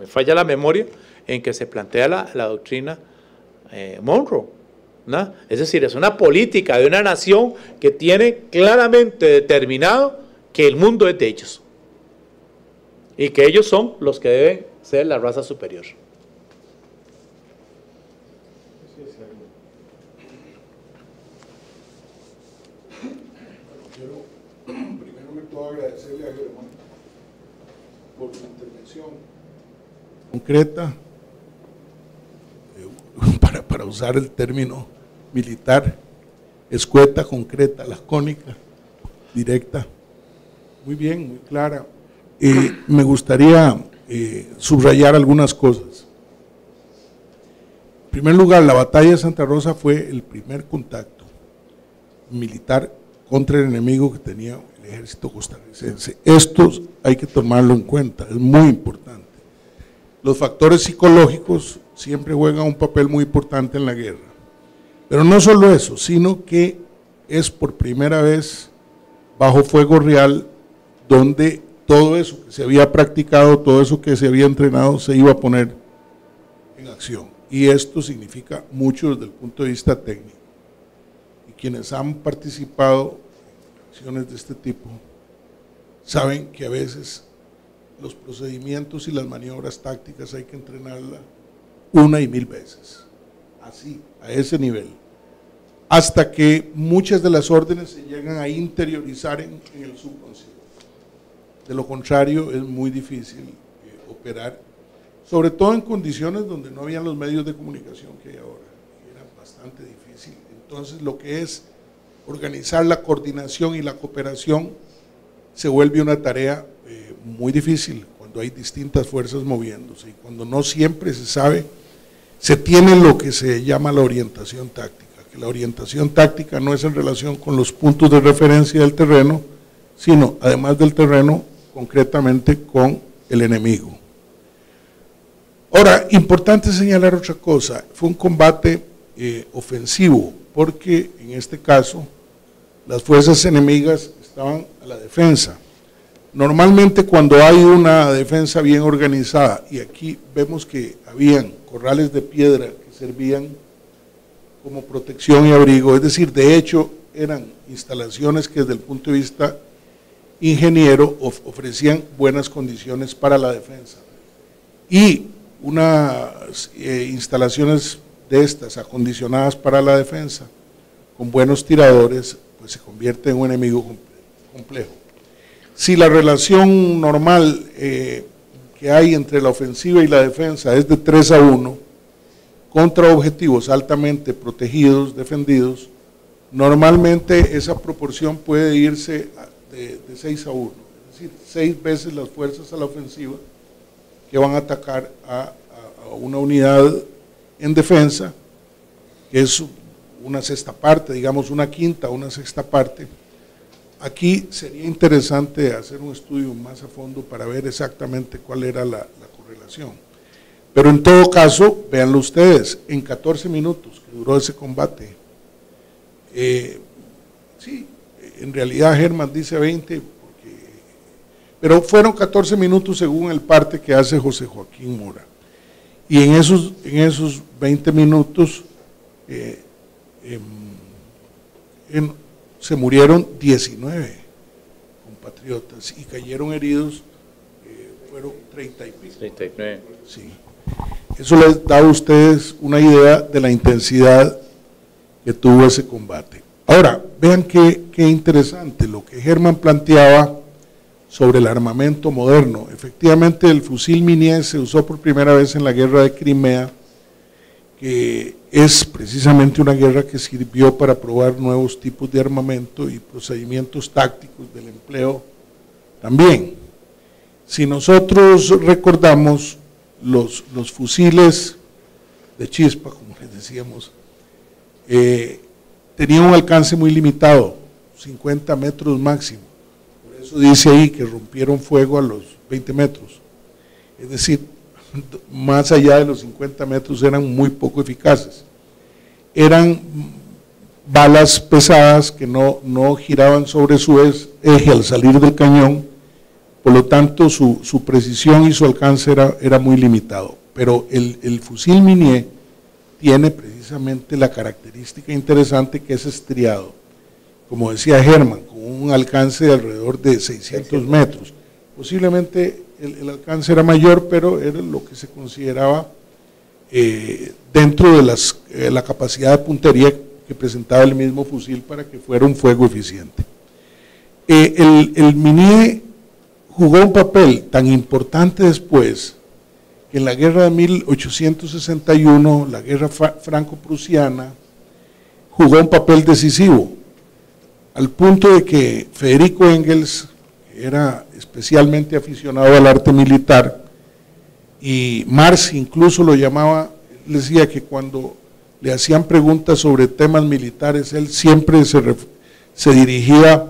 falla la memoria, en que se plantea la, doctrina eh, Monroe. Es decir, es una política de una nación que tiene claramente determinado que el mundo es de ellos y que ellos son los que deben ser la raza superior. primero me puedo agradecerle a Germán intervención concreta, eh, para, para usar el término militar, escueta, concreta, lacónica, directa. Muy bien, muy clara. Me gustaría eh, subrayar algunas cosas. En primer lugar, la batalla de Santa Rosa fue el primer contacto militar contra el enemigo que tenía ejército costarricense. Esto hay que tomarlo en cuenta, es muy importante. Los factores psicológicos siempre juegan un papel muy importante en la guerra. Pero no solo eso, sino que es por primera vez bajo fuego real donde todo eso que se había practicado, todo eso que se había entrenado, se iba a poner en acción. Y esto significa mucho desde el punto de vista técnico. Y quienes han participado acciones de este tipo saben que a veces los procedimientos y las maniobras tácticas hay que entrenarla una y mil veces. Así, a ese nivel. Hasta que muchas de las órdenes se llegan a interiorizar en, el subconsciente. De lo contrario, es muy difícil eh, operar, sobre todo en condiciones donde no habían los medios de comunicación que hay ahora. Era bastante difícil. Entonces, lo que es organizar la coordinación y la cooperación se vuelve una tarea eh, muy difícil cuando hay distintas fuerzas moviéndose y cuando no siempre se sabe se tiene lo que se llama la orientación táctica, que la orientación táctica no es en relación con los puntos de referencia del terreno, sino además del terreno, concretamente con el enemigo. Ahora, importante señalar otra cosa, fue un combate eh, ofensivo, porque en este caso las fuerzas enemigas estaban a la defensa. Normalmente cuando hay una defensa bien organizada, y aquí vemos que habían corrales de piedra que servían como protección y abrigo, es decir, de hecho eran instalaciones que desde el punto de vista ingeniero ofrecían buenas condiciones para la defensa. Y unas eh, instalaciones de estas acondicionadas para la defensa, con buenos tiradores, pues se convierte en un enemigo complejo. Si la relación normal eh, que hay entre la ofensiva y la defensa es de 3 a 1, contra objetivos altamente protegidos, defendidos, normalmente esa proporción puede irse de, 6 a 1, es decir, 6 veces las fuerzas a la ofensiva que van a atacar a una unidad en defensa, que es una sexta parte, digamos una quinta, una sexta parte, Aquí sería interesante hacer un estudio más a fondo para ver exactamente cuál era la, correlación. Pero en todo caso, véanlo ustedes, en 14 minutos que duró ese combate, eh, sí, en realidad Germán dice 20, pero fueron 14 minutos según el parte que hace José Joaquín Mora. Y en esos, en esos 20 minutos, eh, em, en, se murieron 19 compatriotas y cayeron heridos fueron 30 y pico. 39. Sí. Eso les da a ustedes una idea de la intensidad que tuvo ese combate. Ahora, vean qué, qué interesante lo que Germán planteaba sobre el armamento moderno. Efectivamente, el fusil Minié se usó por primera vez en la guerra de Crimea, que es precisamente una guerra que sirvió para probar nuevos tipos de armamento y procedimientos tácticos del empleo también. Si nosotros recordamos los, los fusiles de chispa, como les decíamos, eh, tenían un alcance muy limitado, 50 metros máximo. Eso dice ahí que rompieron fuego a los 20 metros. Es decir, más allá de los 50 metros eran muy poco eficaces. Eran balas pesadas que no, no giraban sobre su eje al salir del cañón, por lo tanto su, su precisión y su alcance era, era muy limitado. Pero el, el fusil Minier tiene precisamente la característica interesante que es estriado, como decía Germán, con un alcance de alrededor de 600 metros. Posiblemente el, el alcance era mayor, pero era lo que se consideraba eh, dentro de las, eh, la capacidad de puntería que presentaba el mismo fusil para que fuera un fuego eficiente. Eh, el, el Minier jugó un papel tan importante después que en la guerra de 1861, la guerra franco-prusiana, jugó un papel decisivo, al punto de que Federico Engels, era especialmente aficionado al arte militar, y Marx incluso lo llamaba, decía que cuando le hacían preguntas sobre temas militares, él siempre se, se dirigía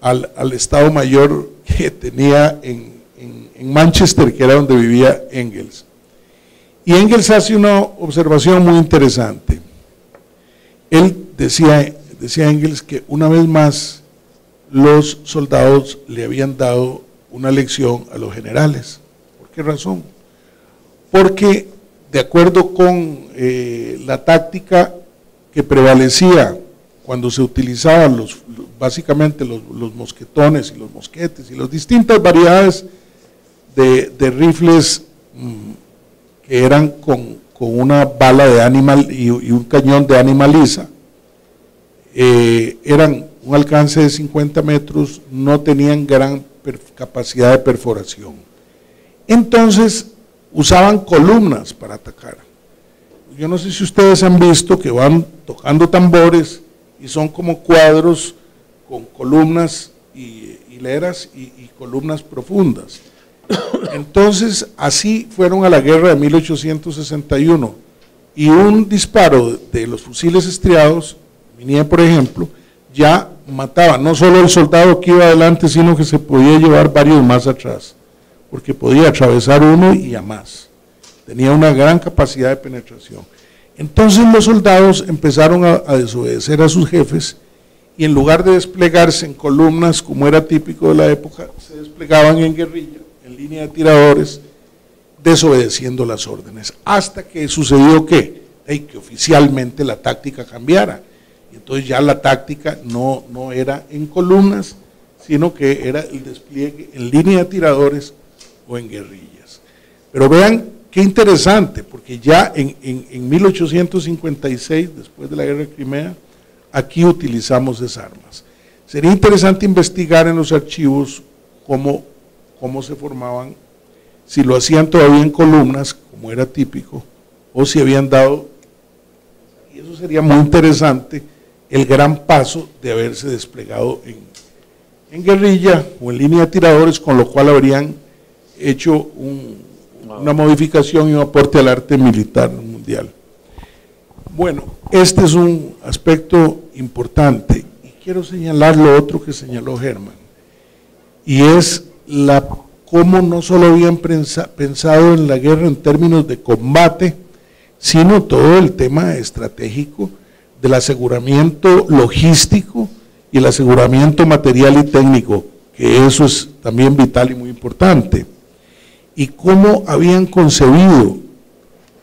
al, al, Estado Mayor que tenía en, en, en, Manchester, que era donde vivía Engels. Y Engels hace una observación muy interesante. Él decía, decía Engels que una vez más los soldados le habían dado una lección a los generales. ¿Por qué razón? Porque de acuerdo con eh, la táctica que prevalecía cuando se utilizaban los, básicamente los, mosquetones y los mosquetes y las distintas variedades de, rifles mmm, que eran con, con, una bala de animal y, y un cañón de animaliza, eh, eran un alcance de 50 metros, no tenían gran capacidad de perforación. Entonces usaban columnas para atacar. Yo no sé si ustedes han visto que van tocando tambores y son como cuadros con columnas y hileras y, y columnas profundas. Entonces, así fueron a la guerra de 1861 y un disparo de los fusiles estriados, Por ejemplo, ya mataba no solo el soldado que iba adelante, sino que se podía llevar varios más atrás, porque podía atravesar uno y a más. Tenía una gran capacidad de penetración. Entonces los soldados empezaron a, desobedecer a sus jefes y en lugar de desplegarse en columnas, como era típico de la época, se desplegaban en guerrilla, en línea de tiradores, desobedeciendo las órdenes. Hasta que sucedió que, que oficialmente la táctica cambiara. Entonces ya la táctica no, no era en columnas, sino que era el despliegue en línea de tiradores o en guerrillas. Pero vean Qué interesante, porque ya en, en, en, 1856, después de la guerra de Crimea, aquí utilizamos esas armas. Sería interesante investigar en los archivos cómo, cómo se formaban, si lo hacían todavía en columnas, como era típico, o si habían dado, y eso sería muy interesante, el gran paso de haberse desplegado en, en guerrilla o en línea de tiradores, con lo cual habrían hecho un, una modificación y un aporte al arte militar mundial. Bueno, este es un aspecto importante y quiero señalar lo otro que señaló Germán, y es la cómo no solo habían pensado en la guerra en términos de combate, sino todo el tema estratégico del aseguramiento logístico y el aseguramiento material y técnico, que eso es también vital y muy importante y cómo habían concebido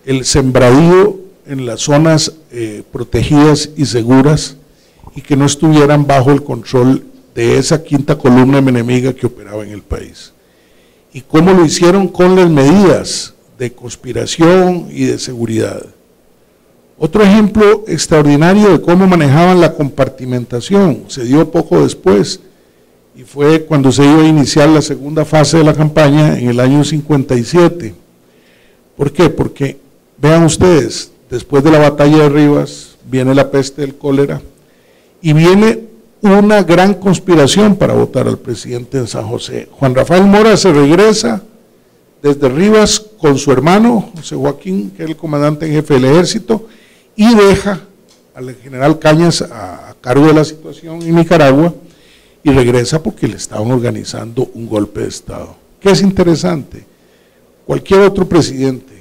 el sembradío en las zonas eh, protegidas y seguras y que no estuvieran bajo el control de esa quinta columna enemiga que operaba en el país. y cómo lo hicieron con las medidas de conspiración y de seguridad. Otro ejemplo extraordinario de cómo manejaban la compartimentación se dio poco después y fue cuando se iba a iniciar la segunda fase de la campaña en el año 57. ¿Por qué? Porque, vean ustedes, después de la batalla de Rivas viene la peste del cólera y viene una gran conspiración para votar al presidente en San José. Juan Rafael Mora se regresa desde Rivas con su hermano, José Joaquín, que es el comandante en jefe del ejército, y deja al general Cañas a, cargo de la situación en Nicaragua y regresa porque le estaban organizando un golpe de Estado. ¿Qué es interesante? Cualquier otro presidente,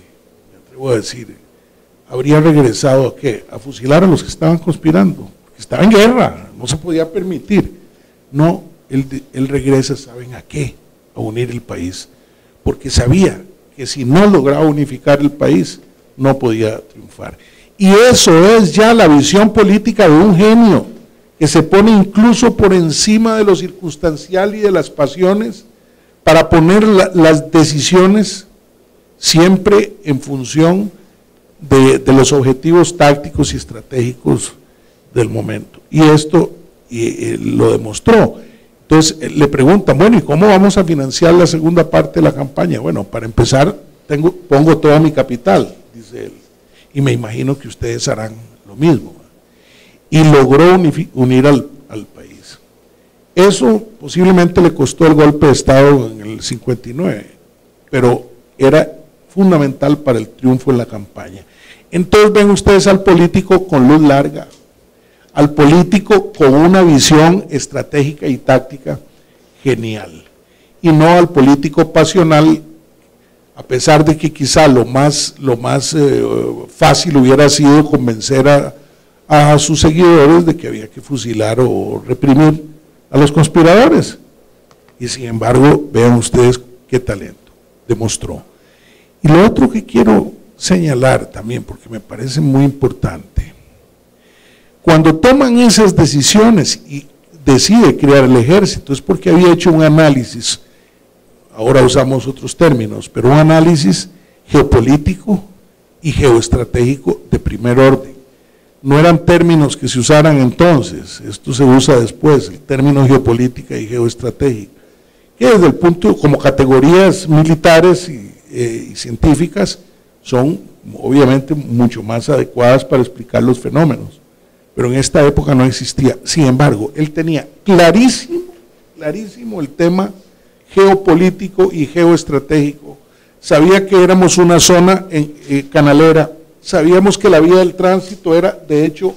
me atrevo a decir, habría regresado a qué? A fusilar a los que estaban conspirando. Estaba en guerra, no se podía permitir. No, él regresa, ¿saben a qué? A unir el país. Porque sabía que si no lograba unificar el país, no podía triunfar. Y eso es ya la visión política de un genio que se pone incluso por encima de lo circunstancial y de las pasiones para poner las decisiones siempre en función de, los objetivos tácticos y estratégicos del momento. Y esto lo demostró. Entonces eh, le preguntan, bueno, ¿y cómo vamos a financiar la segunda parte de la campaña? Bueno, para empezar, pongo toda mi capital, dice él, y me imagino que ustedes harán lo mismo. Y logró unir al, al país. Eso posiblemente le costó el golpe de Estado en el 59, pero era fundamental para el triunfo en la campaña. Entonces ven ustedes al político con luz larga, al político con una visión estratégica y táctica genial, y no al político pasional, a pesar de que quizá lo más, lo más eh, fácil hubiera sido convencer a, a sus seguidores de que había que fusilar o reprimir a los conspiradores. Y sin embargo, vean ustedes qué talento demostró. Y lo otro que quiero señalar también, porque me parece muy importante, cuando toman esas decisiones y decide crear el ejército, es porque había hecho un análisis, ahora usamos otros términos, pero un análisis geopolítico y geoestratégico de primer orden. No eran términos que se usaran entonces, esto se usa después, el término geopolítica y geoestratégica, que desde el punto, como categorías militares y, eh, y científicas, son obviamente mucho más adecuadas para explicar los fenómenos pero en esta época no existía. Sin embargo, él tenía clarísimo, clarísimo el tema geopolítico y geoestratégico. Sabía que éramos una zona en, eh, canalera, sabíamos que la vía del tránsito era, de hecho,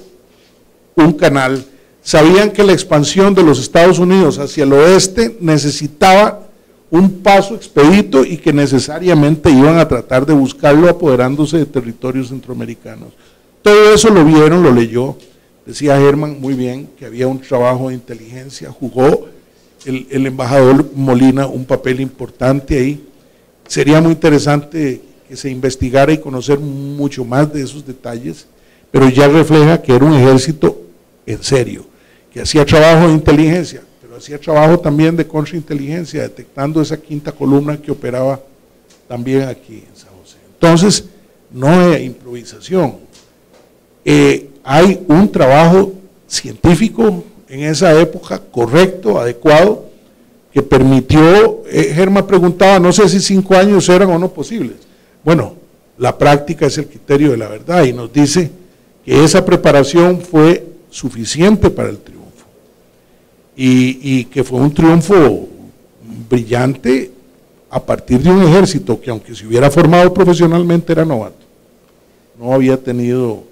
un canal. Sabían que la expansión de los Estados Unidos hacia el oeste necesitaba un paso expedito y que necesariamente iban a tratar de buscarlo apoderándose de territorios centroamericanos. Todo eso lo vieron, lo leyó Decía Germán muy bien que había un trabajo de inteligencia, jugó el, embajador Molina un papel importante ahí. Sería muy interesante que se investigara y conocer mucho más de esos detalles, pero ya refleja que era un ejército en serio, que hacía trabajo de inteligencia, pero hacía trabajo también de contrainteligencia, detectando esa quinta columna que operaba también aquí en San José. Entonces, no es improvisación. Eh, hay un trabajo científico en esa época correcto, adecuado, que permitió, eh, Germán preguntaba, no sé si cinco años eran o no posibles. Bueno, la práctica es el criterio de la verdad y nos dice que esa preparación fue suficiente para el triunfo y, que fue un triunfo brillante a partir de un ejército que aunque se hubiera formado profesionalmente era novato, no había tenido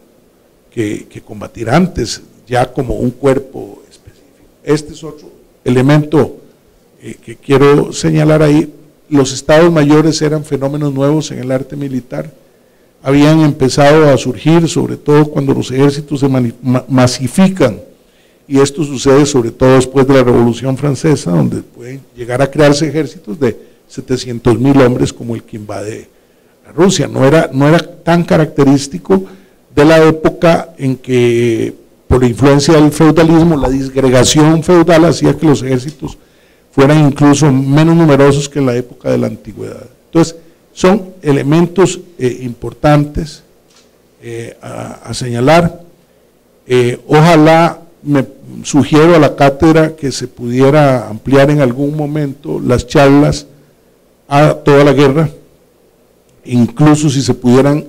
que, combatir antes, ya como un cuerpo. Este es otro elemento eh, que quiero señalar ahí. Los estados mayores eran fenómenos nuevos en el arte militar. Habían empezado a surgir, sobre todo cuando los ejércitos se masifican, y esto sucede sobre todo después de la Revolución Francesa, donde pueden llegar a crearse ejércitos de 700 mil hombres como el que invade a Rusia. No era, no era tan característico de la época en que por influencia del feudalismo, la disgregación feudal hacía que los ejércitos fueran incluso menos numerosos que en la época de la antigüedad. Entonces, son elementos eh, importantes eh, a, señalar. Eh, ojalá me sugiero a la cátedra que se pudiera ampliar en algún momento las charlas a toda la guerra, incluso si se pudieran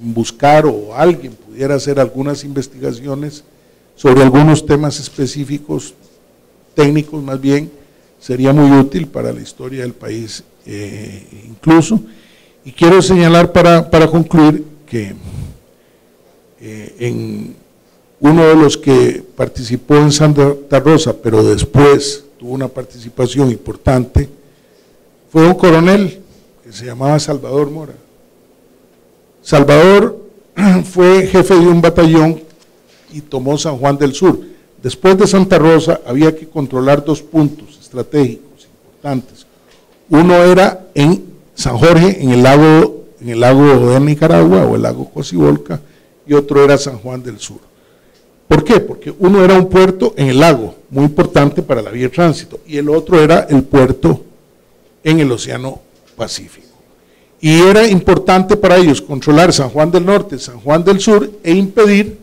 buscar o alguien pudiera hacer algunas investigaciones sobre algunos temas específicos, técnicos más bien, sería muy útil para la historia del país eh, incluso. Y quiero señalar para, concluir que eh, en uno de los que participó en Santa Rosa, pero después tuvo una participación importante, fue un coronel que se llamaba Salvador Mora. Salvador fue jefe de un batallón y tomó San Juan del Sur. Después de Santa Rosa había que controlar dos puntos estratégicos importantes. Uno era en San Jorge, en el lago, en el lago de Nicaragua o el lago Cocibolca, y otro era San Juan del Sur. ¿Por qué? Porque uno era un puerto en el lago, muy importante para la vía de tránsito, y el otro era el puerto en el Océano Pacífico. Y era importante para ellos controlar San Juan del Norte, San Juan del Sur e impedir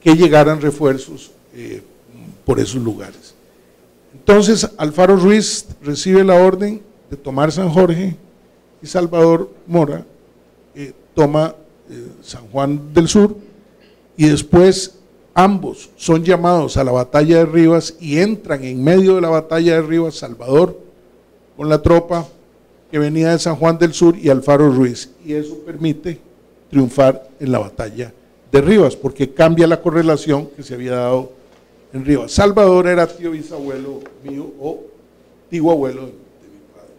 que llegaran refuerzos eh, por esos lugares. Entonces Alfaro Ruiz recibe la orden de tomar San Jorge y Salvador Mora eh, toma eh, San Juan del Sur y después ambos son llamados a la batalla de Rivas y entran en medio de la batalla de Rivas Salvador con la tropa que venía de San Juan del Sur y Alfaro Ruiz y eso permite triunfar en la batalla de Rivas, porque cambia la correlación que se había dado en Rivas. Salvador era tío bisabuelo mío o tío abuelo de, mi padre.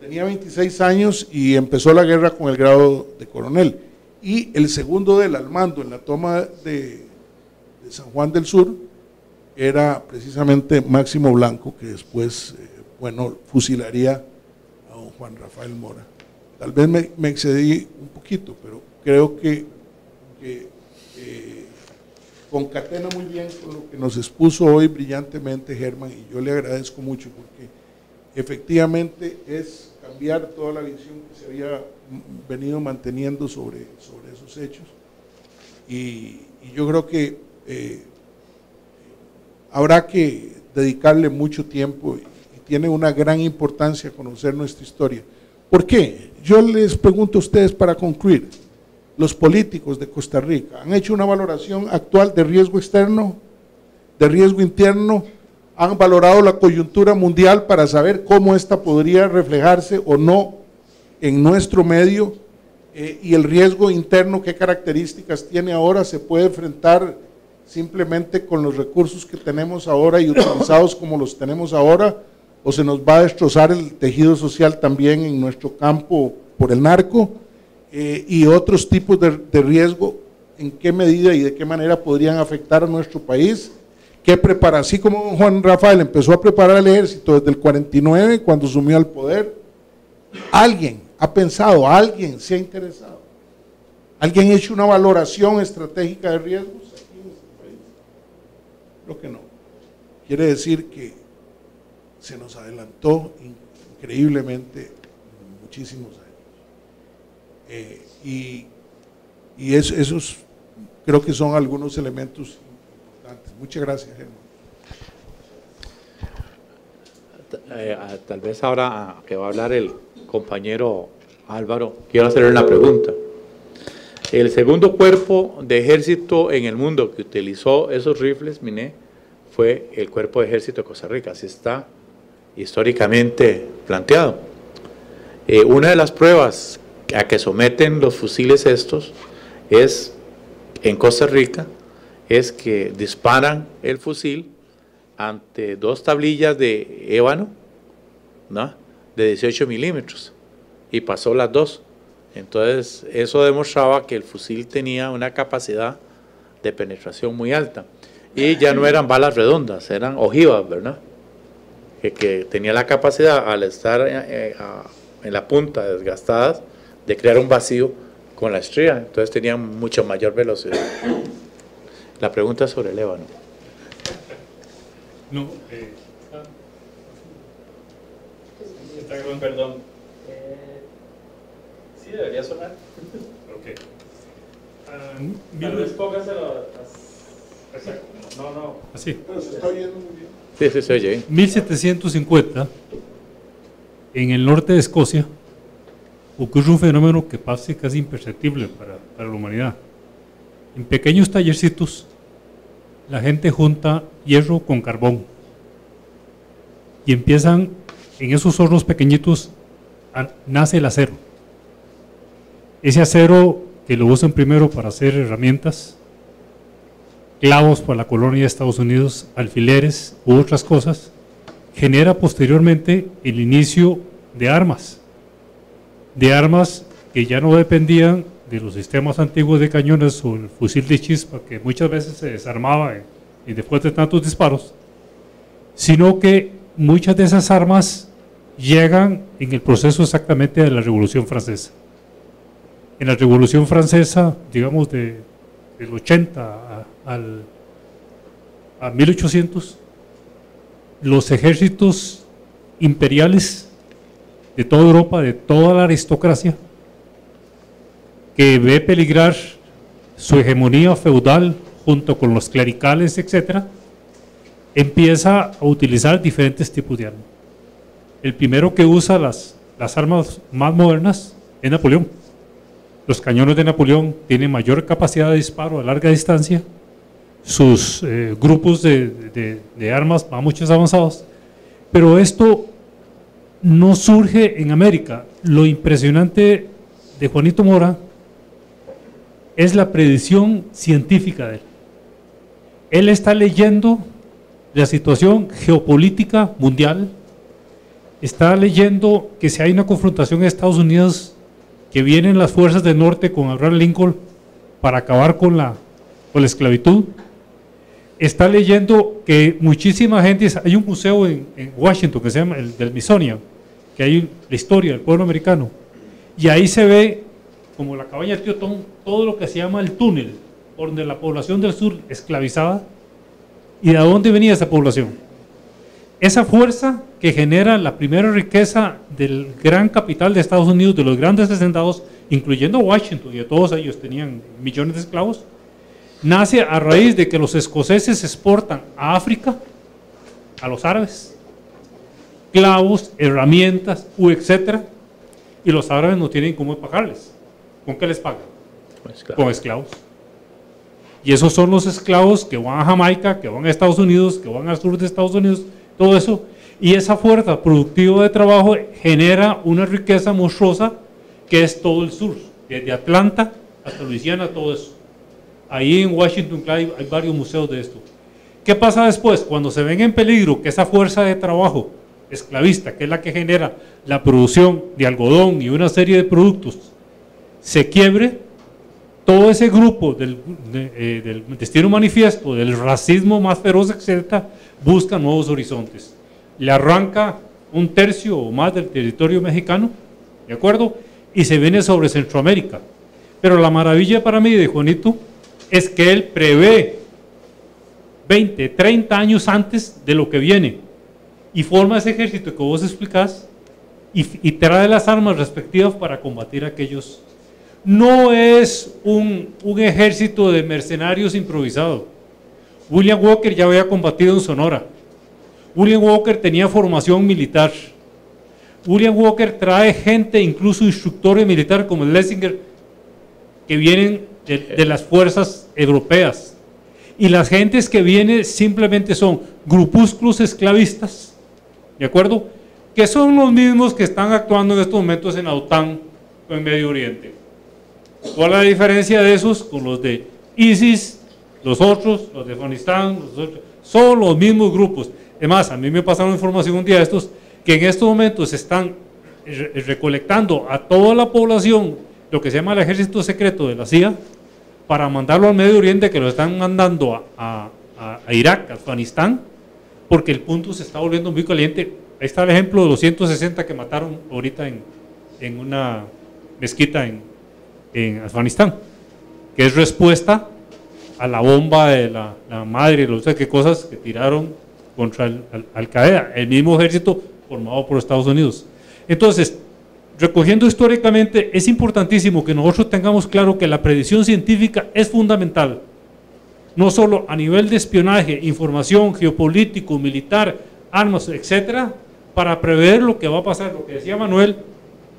Tenía 26 años y empezó la guerra con el grado de coronel. Y el segundo del al mando en la toma de, San Juan del Sur era precisamente Máximo Blanco, que después, eh, bueno, fusilaría Juan Rafael Mora. Tal vez me, excedí un poquito, pero creo que eh, concatena muy bien con lo que nos expuso hoy brillantemente Germán y yo le agradezco mucho porque efectivamente es cambiar toda la visión que se había venido manteniendo sobre, sobre esos hechos y, yo creo que eh, habrá que dedicarle mucho tiempo tiene una gran importancia conocer nuestra historia. ¿Por qué? Yo les pregunto a ustedes para concluir. Los políticos de Costa Rica han hecho una valoración actual de riesgo externo, de riesgo interno, han valorado la coyuntura mundial para saber cómo esta podría reflejarse o no en nuestro medio eh, y el riesgo interno, qué características tiene ahora, se puede enfrentar simplemente con los recursos que tenemos ahora y utilizados como los tenemos ahora, o se nos va a destrozar el tejido social también en nuestro campo por el narco eh, y otros tipos de, riesgo, en qué medida y de qué manera podrían afectar a nuestro país. ¿Qué prepara? Así como Juan Rafael empezó a preparar el ejército desde el 49, cuando sumió al poder, alguien ha pensado, alguien se ha interesado, alguien ha hecho una valoración estratégica de riesgos aquí en este país. Creo que no. Quiere decir que se nos adelantó increíblemente muchísimos años. Eh, y, y esos creo que son algunos elementos importantes. Muchas gracias. Eh, tal vez ahora que va a hablar el compañero Álvaro, quiero hacerle una pregunta. El segundo cuerpo de ejército en el mundo que utilizó esos rifles Miné fue el cuerpo de ejército de Costa Rica, así está históricamente planteado. Eh, una de las pruebas a que someten los fusiles estos es, en Costa Rica, es que disparan el fusil ante dos tablillas de ébano, ¿no? de 18 milímetros, y pasó las dos. Entonces, eso demostraba que el fusil tenía una capacidad de penetración muy alta. Y ya no eran balas redondas, eran ojivas, ¿verdad? Que, que tenía la capacidad, al estar eh, eh, en la punta desgastadas, de crear un vacío con la estrella, entonces tenían mucho mayor velocidad. La pregunta sobre el ébano. No, eh, Perdón. Eh, sí, debería sonar. Ok. Ah, Tal vez póngaselo. No, no. Así. Pero se está oyendo muy bien. Sí, sí, se oye. 1750, en el norte de Escocia, ocurre un fenómeno que pase casi imperceptible para, para la humanidad. En pequeños tallercitos, la gente junta hierro con carbón y empiezan, en esos hornos pequeñitos, a- nace el acero. Ese acero que lo usan primero para hacer herramientas, clavos para la colonia de Estados Unidos, alfileres u otras cosas, genera posteriormente el inicio de armas, de armas que ya no dependían de los sistemas antiguos de cañones o el fusil de chispa que muchas veces se desarmaba y después de tantos disparos, sino que muchas de esas armas llegan en el proceso exactamente de la Revolución Francesa. En la Revolución Francesa, digamos de, del 80 a- al, a 1800, los ejércitos imperiales de toda Europa, de toda la aristocracia, que ve peligrar su hegemonía feudal junto con los clericales, etcétera, empieza a utilizar diferentes tipos de armas. El primero que usa las armas más modernas es Napoleón. Los cañones de Napoleón tienen mayor capacidad de disparo a larga distancia. Sus eh, grupos de, de- de armas van mucho más avanzados. Pero esto no surge en América. Lo impresionante de Juanito Mora es la predicción científica de él. Él está leyendo la situación geopolítica mundial, está leyendo que si hay una confrontación en Estados Unidos, que vienen las fuerzas del norte con Abraham Lincoln para acabar con la, con la esclavitud, está leyendo que muchísima gente, hay un museo en, Washington que se llama el del Smithsonian, que hay la historia del pueblo americano, y ahí se ve, como la cabaña del tío Tom, todo lo que se llama el túnel, por donde la población del sur esclavizada, y de dónde venía esa población. Esa fuerza que genera la primera riqueza del gran capital de Estados Unidos, de los grandes hacendados, incluyendo Washington, y todos ellos tenían millones de esclavos, nace a raíz de que los escoceses exportan a África, a los árabes, clavos, herramientas, u etcétera, y los árabes no tienen cómo pagarles. ¿Con qué les pagan? Con esclavos. Y esos son los esclavos que van a Jamaica, que van a Estados Unidos, que van al sur de Estados Unidos, todo eso. Y esa fuerza productiva de trabajo genera una riqueza monstruosa que es todo el sur, desde Atlanta hasta Luisiana, todo eso. Ahí en Washington hay, varios museos de esto. ¿Qué pasa después? Cuando se ven en peligro que esa fuerza de trabajo esclavista, que es la que genera la producción de algodón y una serie de productos, se quiebre, todo ese grupo del, de- eh, del destino manifiesto, del racismo más feroz, etcétera, busca nuevos horizontes. Le arranca un tercio o más del territorio mexicano, ¿de acuerdo? Y se viene sobre Centroamérica. Pero la maravilla para mí de Juanito es que él prevé 20, 30 años antes de lo que viene y forma ese ejército que vos explicás y, trae las armas respectivas para combatir a aquellos. No es un, un ejército de mercenarios improvisado. William Walker ya había combatido en Sonora. William Walker tenía formación militar. William Walker trae gente, incluso instructores militares como Lessinger, que vienen de, las fuerzas europeas. Y las gentes que vienen simplemente son grupúsculos esclavistas, ¿de acuerdo? Que son los mismos que están actuando en estos momentos en la OTAN o en Medio Oriente. ¿Cuál es la diferencia de esos con los de ISIS, los otros, los de Afganistán, los otros? Son los mismos grupos. Además, a mí me pasaron información un día de estos que en estos momentos están re- recolectando a toda la población, lo que se llama el ejército secreto de la CIA, para mandarlo al Medio Oriente, que lo están mandando a, Irak, Afganistán, porque el punto se está volviendo muy caliente. Ahí está el ejemplo de los 160 que mataron ahorita en, una mezquita en, en Afganistán, que es respuesta a la bomba de la, la madre, no sé qué cosas que tiraron contra el, al- Al Qaeda, el mismo ejército formado por Estados Unidos. Entonces, recogiendo históricamente, es importantísimo que nosotros tengamos claro que la predicción científica es fundamental, no solo a nivel de espionaje, información, geopolítico, militar, armas, etcétera, para prever lo que va a pasar, lo que decía Manuel,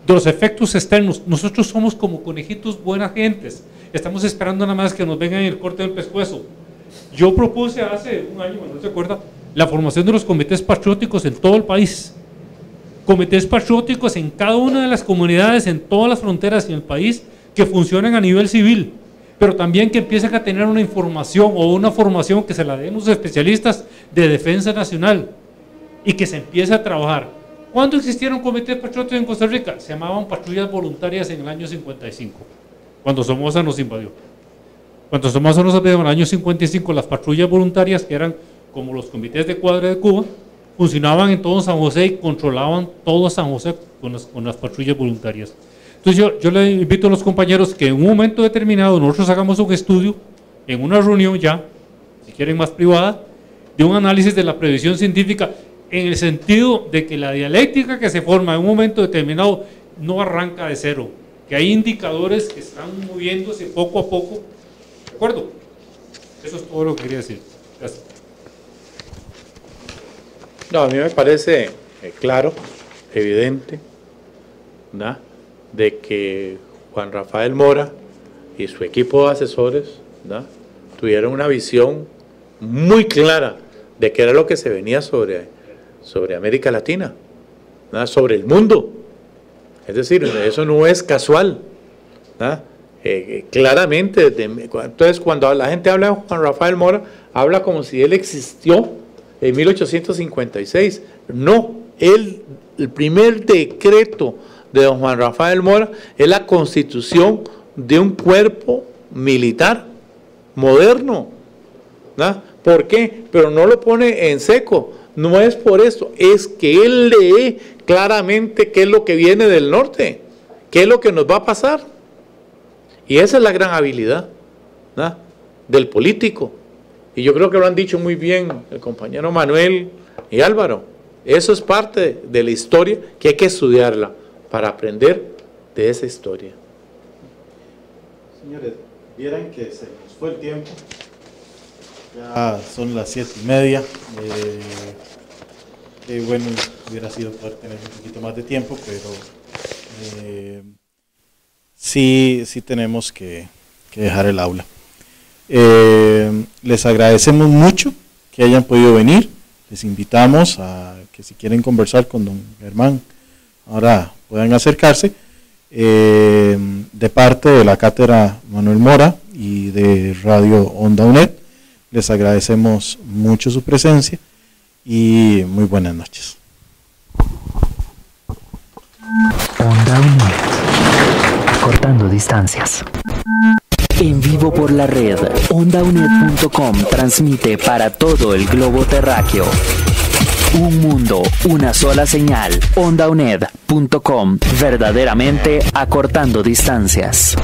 de los efectos externos. Nosotros somos como conejitos buenas gentes. Estamos esperando nada más que nos vengan el corte del pescuezo. Yo propuse hace un año, no se acuerda, la formación de los comités patrióticos en todo el país. Comités patrióticos en cada una de las comunidades, en todas las fronteras en el país, que funcionen a nivel civil, pero también que empiecen a tener una información o una formación que se la den los especialistas de defensa nacional y que se empiece a trabajar. ¿Cuándo existieron comités patrióticos en Costa Rica? Se llamaban patrullas voluntarias en el año 55, cuando Somoza nos invadió. Cuando Somoza nos invadió en el año 55, las patrullas voluntarias, que eran como los comités de cuadra de Cuba, funcionaban en todo San José y controlaban todo San José con las, con las patrullas voluntarias. Entonces yo, yo le invito a los compañeros que en un momento determinado nosotros hagamos un estudio, en una reunión ya, si quieren más privada, de un análisis de la previsión científica en el sentido de que la dialéctica que se forma en un momento determinado no arranca de cero, que hay indicadores que están moviéndose poco a poco. ¿De acuerdo? Eso es todo lo que quería decir. Gracias. No, a mí me parece eh, claro, evidente, ¿verdad? de que Juan Rafael Mora y su equipo de asesores ¿verdad? tuvieron una visión muy clara de qué era lo que se venía sobre, sobre América Latina, ¿verdad? sobre el mundo. Es decir, eso no es casual. Eh, eh, claramente, entonces cuando la gente habla de Juan Rafael Mora, habla como si él existió en 1856. No, el primer decreto de don Juan Rafael Mora es la constitución de un cuerpo militar moderno. ¿verdad? ¿Por qué? Pero no lo pone en seco. No es por eso, es que él lee claramente qué es lo que viene del norte, qué es lo que nos va a pasar. Y esa es la gran habilidad del político. Y yo creo que lo han dicho muy bien el compañero Manuel y Álvaro. Eso es parte de la historia que hay que estudiarla para aprender de esa historia. Señores, vieran que se nos fue el tiempo. Ya son las siete y media. Eh, qué bueno hubiera sido poder tener un poquito más de tiempo, pero eh, sí, sí tenemos que dejar el aula. Eh, les agradecemos mucho que hayan podido venir. Les invitamos a que si quieren conversar con don Germán, ahora puedan acercarse. Eh, de parte de la cátedra Manuel Mora y de Radio Onda UNED, les agradecemos mucho su presencia y muy buenas noches. Onda UNED. Acortando distancias. En vivo por la red, ondaunet.com transmite para todo el globo terráqueo. Un mundo, una sola señal. Ondaunet.com, verdaderamente acortando distancias.